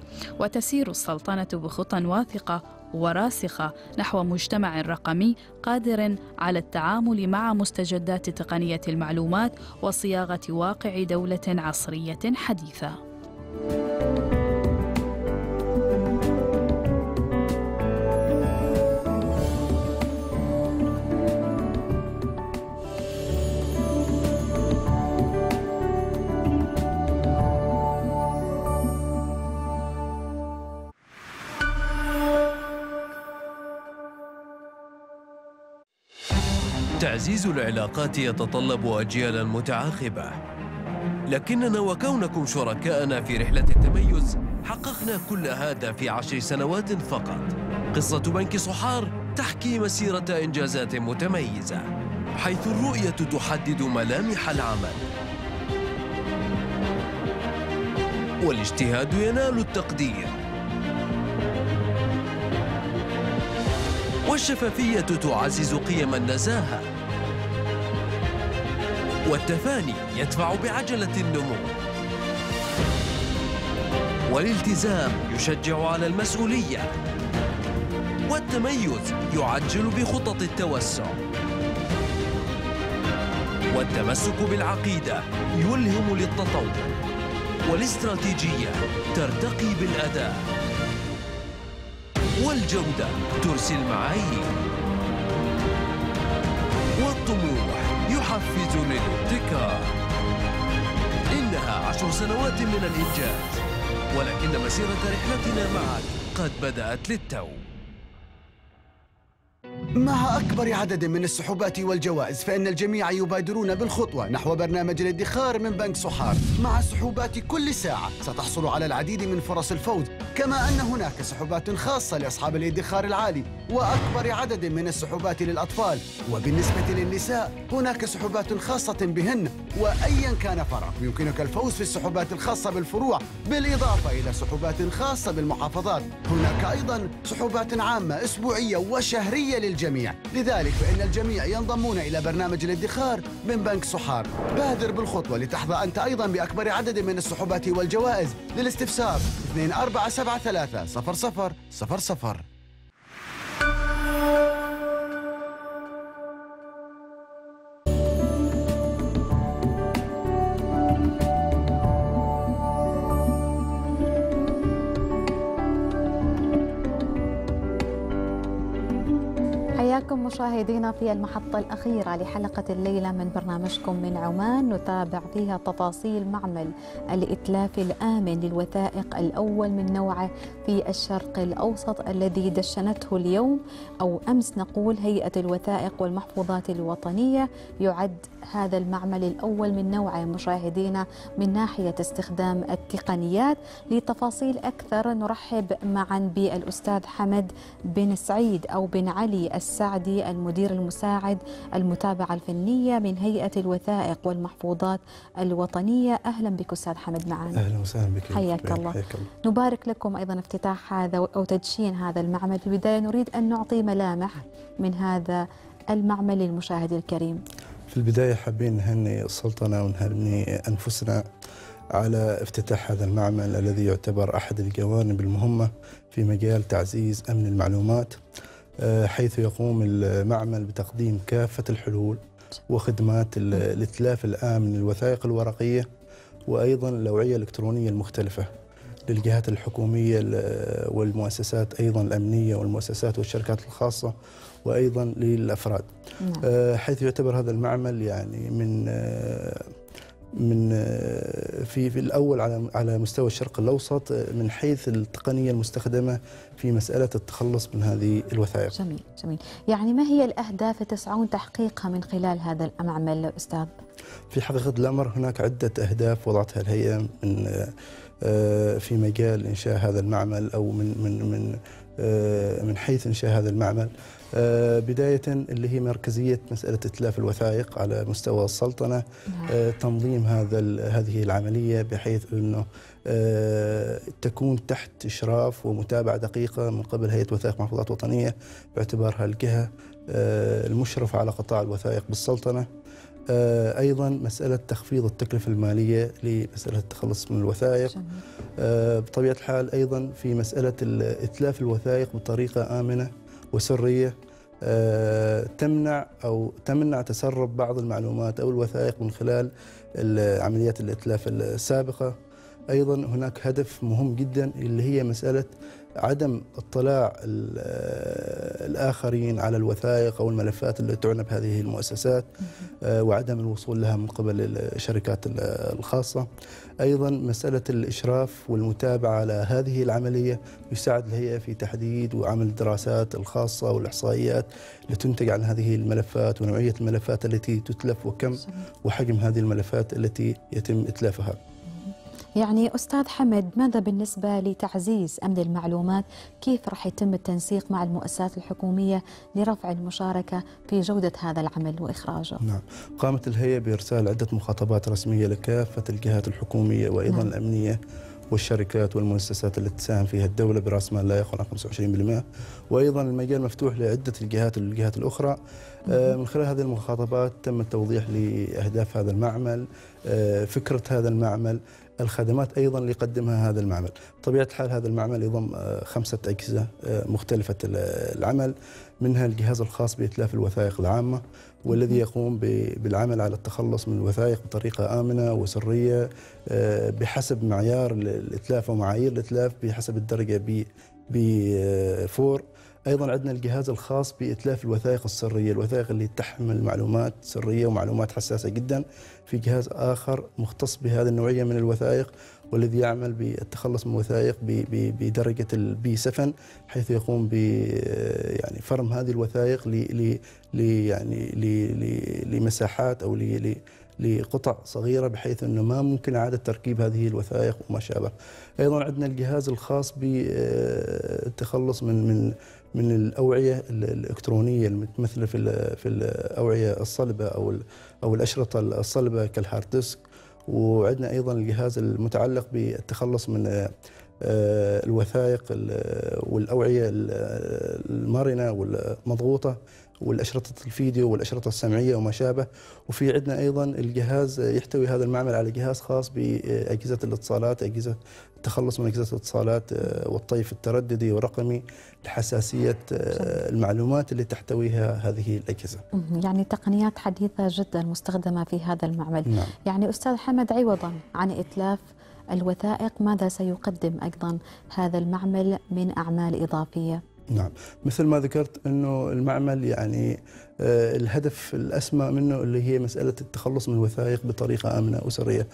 وتسير السلطنة بخطى واثقة وراسخة نحو مجتمع رقمي قادر على التعامل مع مستجدات تقنية المعلومات وصياغة واقع دولة عصرية حديثة. تعزيز العلاقات يتطلب أجيالا متعاقبة. لكننا وكونكم شركاءنا في رحلة التميز حققنا كل هذا في عشر سنوات فقط. قصة بنك صحار تحكي مسيرة إنجازات متميزة حيث الرؤية تحدد ملامح العمل. والاجتهاد ينال التقدير. والشفافية تعزز قيم النزاهة. والتفاني يدفع بعجلة النمو. والالتزام يشجع على المسؤولية. والتميز يعجل بخطط التوسع. والتمسك بالعقيدة يلهم للتطور. والاستراتيجية ترتقي بالأداء. والجودة ترسي المعايير والطموح يحفز للابتكار إنها عشر سنوات من الإنجاز ولكن مسيرة رحلتنا معك قد بدأت للتو. مع أكبر عدد من السحوبات والجوائز فإن الجميع يبادرون بالخطوة نحو برنامج الادخار من بنك صحار مع سحوبات كل ساعة ستحصل على العديد من فرص الفوز. كما أن هناك سحوبات خاصة لأصحاب الادخار العالي وأكبر عدد من السحوبات للأطفال. وبالنسبة للنساء هناك سحوبات خاصة بهن. وأيا كان فرع يمكنك الفوز في السحوبات الخاصة بالفروع بالإضافة إلى سحوبات خاصة بالمحافظات. هناك أيضا سحوبات عامة أسبوعية وشهرية للجميع. لذلك فإن الجميع ينضمون إلى برنامج الادخار من بنك صحار بادر بالخطوة لتحظى أنت أيضا بأكبر عدد من السحوبات والجوائز. للاستفسار 2473 00 00 مشاهدينا في المحطة الأخيرة لحلقة الليلة من برنامجكم من عمان. نتابع فيها تفاصيل معمل الإتلاف الآمن للوثائق الأول من نوعه في الشرق الأوسط الذي دشنته اليوم. أو أمس نقول هيئة الوثائق والمحفوظات الوطنية يعد هذا المعمل الأول من نوعه مشاهدينا من ناحية استخدام التقنيات. لتفاصيل أكثر نرحب معا بالأستاذ حمد بن سعيد أو بن علي السعدي المدير المساعد المتابعة الفنية من هيئة الوثائق والمحفوظات الوطنية. أهلا بك أستاذ حمد معنا أهلا وسهلا بك. حياك الله. حياك الله. نبارك لكم أيضا افتتاح هذا أو تدشين هذا المعمل. في البداية نريد أن نعطي ملامح من هذا المعمل للمشاهد الكريم. في البداية حابين نهني السلطنة ونهني أنفسنا على افتتاح هذا المعمل الذي يعتبر أحد الجوانب المهمة في مجال تعزيز أمن المعلومات آه، حيث يقوم المعمل بتقديم كافة الحلول وخدمات ال- الإتلاف الآمن للوثائق الورقية وأيضا الأوعية الإلكترونية المختلفة للجهات الحكومية ال- والمؤسسات أيضا الأمنية والمؤسسات والشركات الخاصة وأيضا للأفراد نعم. آه، حيث يعتبر هذا المعمل يعني من آه، من آه، في في الأول على على مستوى الشرق الأوسط من حيث التقنية المستخدمة في مسألة التخلص من هذه الوثائق. جميل جميل يعني ما هي الأهداف تسعون تحقيقها من خلال هذا المعمل أستاذ في حقيقة الأمر هناك عدة أهداف وضعتها الهيئة من في مجال إنشاء هذا المعمل أو من من من من حيث إنشاء هذا المعمل آه، بداية اللي هي مركزية مسألة إتلاف الوثائق على مستوى السلطنة آه، تنظيم هذا هذه العملية بحيث إنه آه، تكون تحت إشراف ومتابعة دقيقة من قبل هيئة وثائق محفوظات وطنية باعتبارها الجهة آه، المشرفه على قطاع الوثائق بالسلطنة. آه، أيضا مسألة تخفيض التكلفة المالية لمسألة التخلص من الوثائق. بطبيعة الحال أيضا في مسألة ال- إتلاف الوثائق بطريقة آمنة وسرية. تمنع أو تمنع تسرب بعض المعلومات أو الوثائق من خلال ال- عمليات الإتلاف السابقة. أيضا هناك هدف مهم جدا اللي هي مسألة عدم اطلاع آه، الآخرين على الوثائق أو الملفات التي تعنى بهذه المؤسسات آه، وعدم الوصول لها من قبل الشركات ال- الخاصه أيضا مسألة الإشراف والمتابعة على هذه العملية يساعد الهيئة في تحديد وعمل الدراسات الخاصة والإحصائيات لتنتج عن هذه الملفات ونوعية الملفات التي تتلف وكم وحجم هذه الملفات التي يتم إتلافها. يعني أستاذ حمد ماذا بالنسبة لتعزيز أمن المعلومات؟ كيف راح يتم التنسيق مع المؤسسات الحكومية لرفع المشاركة في جودة هذا العمل وإخراجه؟ نعم. قامت الهيئة بإرسال عدة مخاطبات رسمية لكافة الجهات الحكومية وأيضا نعم. نعم. الأمنية والشركات والمؤسسات التي تساهم فيها. الدولة برأس مال لا يقل عن 25% وأيضا المجال مفتوح لعدة الجهات الجهات الأخرى. آه، من خلال هذه المخاطبات تم التوضيح لأهداف هذا المعمل آه، فكرة هذا المعمل الخدمات أيضا اللي يقدمها هذا المعمل. طبيعة الحال هذا المعمل يضم آه، خمسة أجهزة آه، مختلفة ال- العمل منها الجهاز الخاص بإتلاف الوثائق العامة والذي يقوم بالعمل على التخلص من الوثائق بطريقة آمنة وسرية آه، بحسب معيار ال- الإتلاف ومعايير الإتلاف بحسب الدرجة ب بفور أيضا عندنا الجهاز الخاص بإتلاف الوثائق السرية، الوثائق اللي تحمل معلومات سرية ومعلومات حساسة جدا، في جهاز آخر مختص بهذه النوعية من الوثائق والذي يعمل بالتخلص من ب- بدرجة البي 7 حيث يقوم ب يعني فرم هذه الوثائق ل يعني لمساحات أو ل لقطع صغيرة بحيث إنه ما ممكن إعادة تركيب هذه الوثائق وما شابه. أيضا عندنا الجهاز الخاص بالتخلص من من من الأوعية ال- الإلكترونية المتمثلة في في الأوعية الصلبة أو أو الأشرطة الصلبة كال hard disk. وعندنا أيضا الجهاز المتعلق بالتخلص من آه، الوثائق ال- والأوعية ال- المرنة والمضغوطة. والأشرطة الفيديو والأشرطة السمعية وما شابه. وفي عندنا أيضا الجهاز يحتوي هذا المعمل على جهاز خاص بأجهزة الاتصالات أجهزة التخلص من أجهزة الاتصالات آه، والطيف الترددي والرقمي لحساسية آه، المعلومات اللي تحتويها هذه الأجهزة. مهم. يعني تقنيات حديثة جدا مستخدمة في هذا المعمل. نعم. يعني أستاذ حمد عوضا عن إتلاف الوثائق ماذا سيقدم أيضا هذا المعمل من أعمال إضافية؟ نعم. مثل ما ذكرت إنه المعمل يعني آه، الهدف الأسمى منه اللي هي مسألة التخلص من الوثائق بطريقة آمنة وسرية.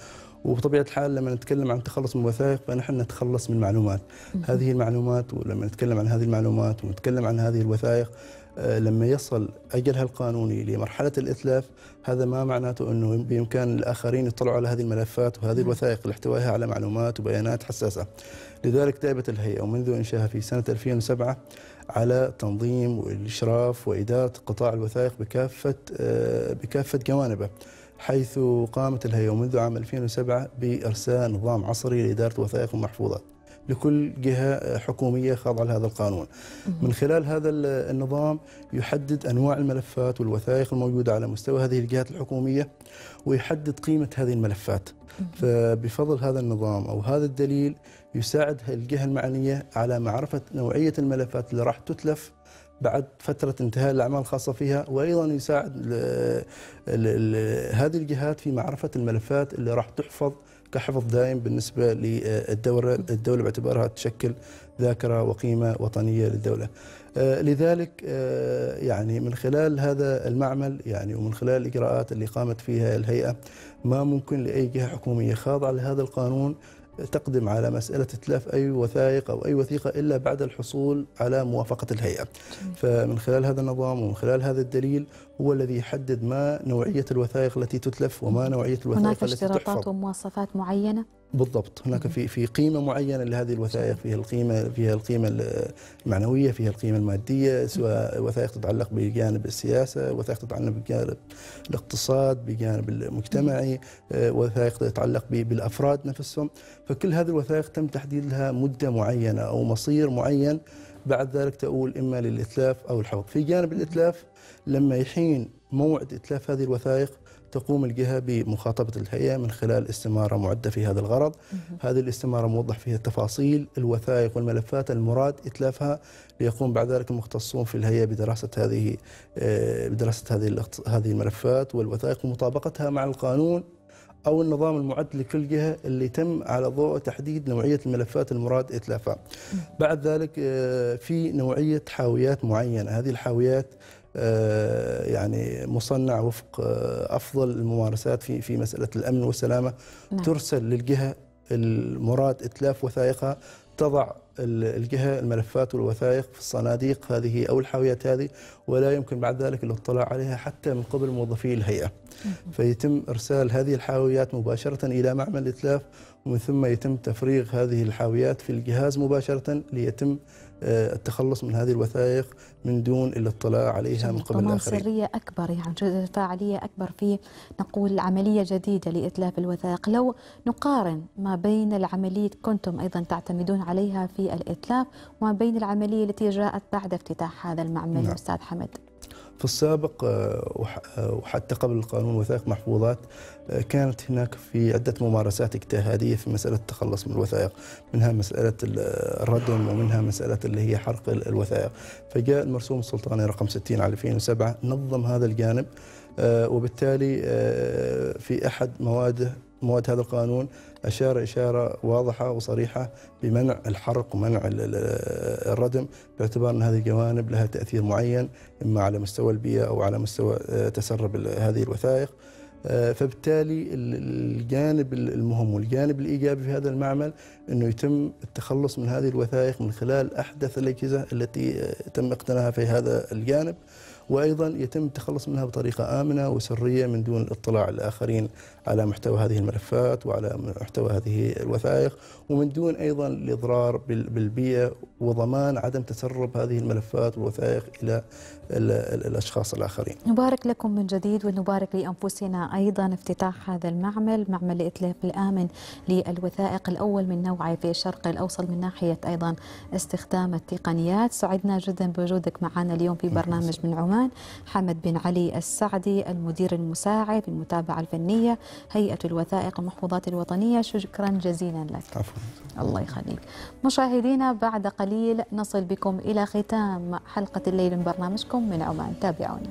وبطبيعة الحال لما نتكلم عن التخلص من الوثائق فنحن نتخلص من المعلومات هذه المعلومات ولما نتكلم عن هذه المعلومات ونتكلم عن هذه الوثائق آه، لما يصل اجلها القانوني لمرحلة الإتلاف هذا ما معناته إنه بإمكان الآخرين يطلعوا على هذه الملفات وهذه الوثائق اللي احتواها على معلومات وبيانات حساسة. لذلك تعبت الهيئة ومنذ إنشائها في سنة 2007 على تنظيم والإشراف وإدارة قطاع الوثائق بكافة آه، بكافة جوانبه. حيث قامت الهيئة منذ عام 2007 بإرسال نظام عصري لإدارة الوثائق والمحفوظات. لكل جهة حكومية خاضعة لهذا القانون من خلال هذا ال- النظام يحدد أنواع الملفات والوثائق الموجودة على مستوى هذه الجهات الحكومية ويحدد قيمة هذه الملفات فبفضل هذا النظام أو هذا الدليل يساعد الجهة المعنية على معرفة نوعية الملفات اللي راح تتلف بعد فترة انتهاء الأعمال الخاصة فيها وأيضا يساعد هذه الجهات في معرفة الملفات اللي راح تحفظ كحفظ دائم بالنسبة للدولة. الدولة باعتبارها تشكل ذاكرة وقيمة وطنية للدولة. آه، لذلك آه، يعني من خلال هذا المعمل يعني ومن خلال الإجراءات اللي قامت فيها الهيئة ما ممكن لأي جهة حكومية خاضعة لهذا القانون تقدم على مسألة إتلاف أي وثائق أو أي وثيقة إلا بعد الحصول على موافقة الهيئة. فمن خلال هذا النظام ومن خلال هذا الدليل هو الذي يحدد ما نوعية الوثائق التي تتلف وما نوعية الوثائق هناك التي اشتراطات تحفظ ومواصفات معينة؟ بالضبط. هناك في في قيمة معينة لهذه الوثائق فيها القيمه فيها القيمة المعنوية فيها القيمة المادية سواء وثائق تتعلق بجانب السياسة وثائق تتعلق بجانب الاقتصاد بجانب المجتمعي آه، وثائق تتعلق بالأفراد نفسهم. فكل هذه الوثائق تم تحديد لها مدة معينة أو مصير معين. بعد ذلك تؤول إما للإتلاف أو الحفظ في جانب الإتلاف لما يحين موعد إتلاف هذه الوثائق تقوم الجهة بمخاطبة الهيئة من خلال استمارة معدة في هذا الغرض. هذه الاستمارة موضح فيها تفاصيل الوثائق والملفات المراد إتلافها ليقوم بعد ذلك المختصون في الهيئة بدراسة هذه آه، بدراسة هذه هذه الملفات والوثائق ومطابقتها مع القانون. أو النظام المعد لكل جهة اللي تم على ضوء تحديد نوعية الملفات المراد إتلافها. بعد ذلك آه، في نوعية حاويات معينة. هذه الحاويات آه، يعني مصنع وفق آه، أفضل الممارسات في في مسألة الأمن والسلامة. نعم. ترسل للجهة المراد إتلاف وثائقها تضع ال- الجهة الملفات والوثائق في الصناديق هذه أو الحاويات هذه ولا يمكن بعد ذلك الاطلاع عليها حتى من قبل موظفي الهيئة. فيتم إرسال هذه الحاويات مباشرة إلى معمل الإتلاف ومن ثم يتم تفريغ هذه الحاويات في الجهاز مباشرة ليتم التخلص من هذه الوثائق من دون الاطلاع عليها من قبل ضمان الآخرين. سرية أكبر يعني فاعلية أكبر في نقول عملية جديدة لإتلاف الوثائق لو نقارن ما بين العملية كنتم أيضا تعتمدون عليها في الإتلاف وما بين العملية التي جاءت بعد افتتاح هذا المعمل نعم. أستاذ حمد في السابق وحتى قبل القانون وثائق محفوظات كانت هناك في عدة ممارسات اجتهادية في مسألة التخلص من الوثائق منها مسألة الردم ومنها مسألة اللي هي حرق الوثائق. فجاء المرسوم السلطاني رقم 60 على 2007 نظم هذا الجانب وبالتالي في أحد مواده مواد هذا القانون أشار إشارة واضحة وصريحة بمنع الحرق ومنع الردم باعتبار أن هذه الجوانب لها تأثير معين إما على مستوى البيئة أو على مستوى تسرب هذه الوثائق. فبالتالي الجانب المهم والجانب الإيجابي في هذا المعمل أنه يتم التخلص من هذه الوثائق من خلال أحدث الأجهزة التي تم اقتناءها في هذا الجانب. وأيضا يتم التخلص منها بطريقة آمنة وسرية من دون الاطلاع الآخرين على محتوى هذه الملفات وعلى محتوى هذه الوثائق ومن دون أيضا الإضرار بالبيئه وضمان عدم تسرب هذه الملفات والوثائق إلى الأشخاص الآخرين. نبارك لكم من جديد ونبارك لأنفسنا أيضا افتتاح هذا المعمل، معمل الاتلاف الآمن للوثائق الأول من نوعه في الشرق الأوسط من ناحية أيضا استخدام التقنيات، سعدنا جدا بوجودك معنا اليوم في برنامج من عمان، حمد بن علي السعدي المدير المساعد بالمتابعه الفنية هيئة الوثائق والمحفوظات الوطنية، شكرا جزيلا لك. عفوا. الله يخليك. مشاهدينا بعد قليل نصل بكم إلى ختام حلقة الليل من برنامجكم من عمان تابعونا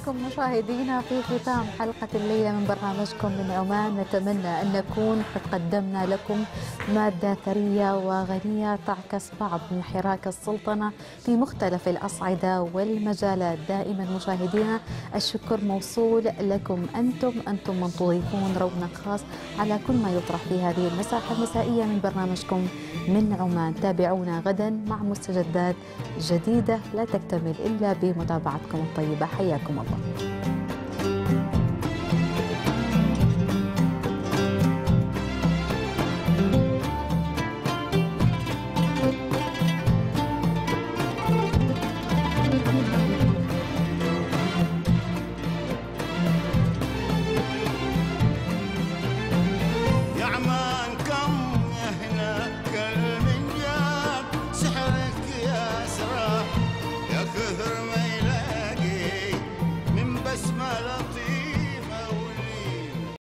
حياكم مشاهدينا في ختام حلقة الليلة من برنامجكم من عمان. نتمنى أن نكون قد قدمنا لكم مادة ثرية وغنية تعكس بعض من حراك السلطنة في مختلف الأصعدة والمجالات دائما مشاهدينا الشكر موصول لكم أنتم. أنتم من تضيفون رونق خاص على كل ما يطرح في هذه المساحة المسائية من برنامجكم من عمان. تابعونا غدا مع مستجدات جديدة لا تكتمل إلا بمتابعتكم الطيبة. حياكم الله.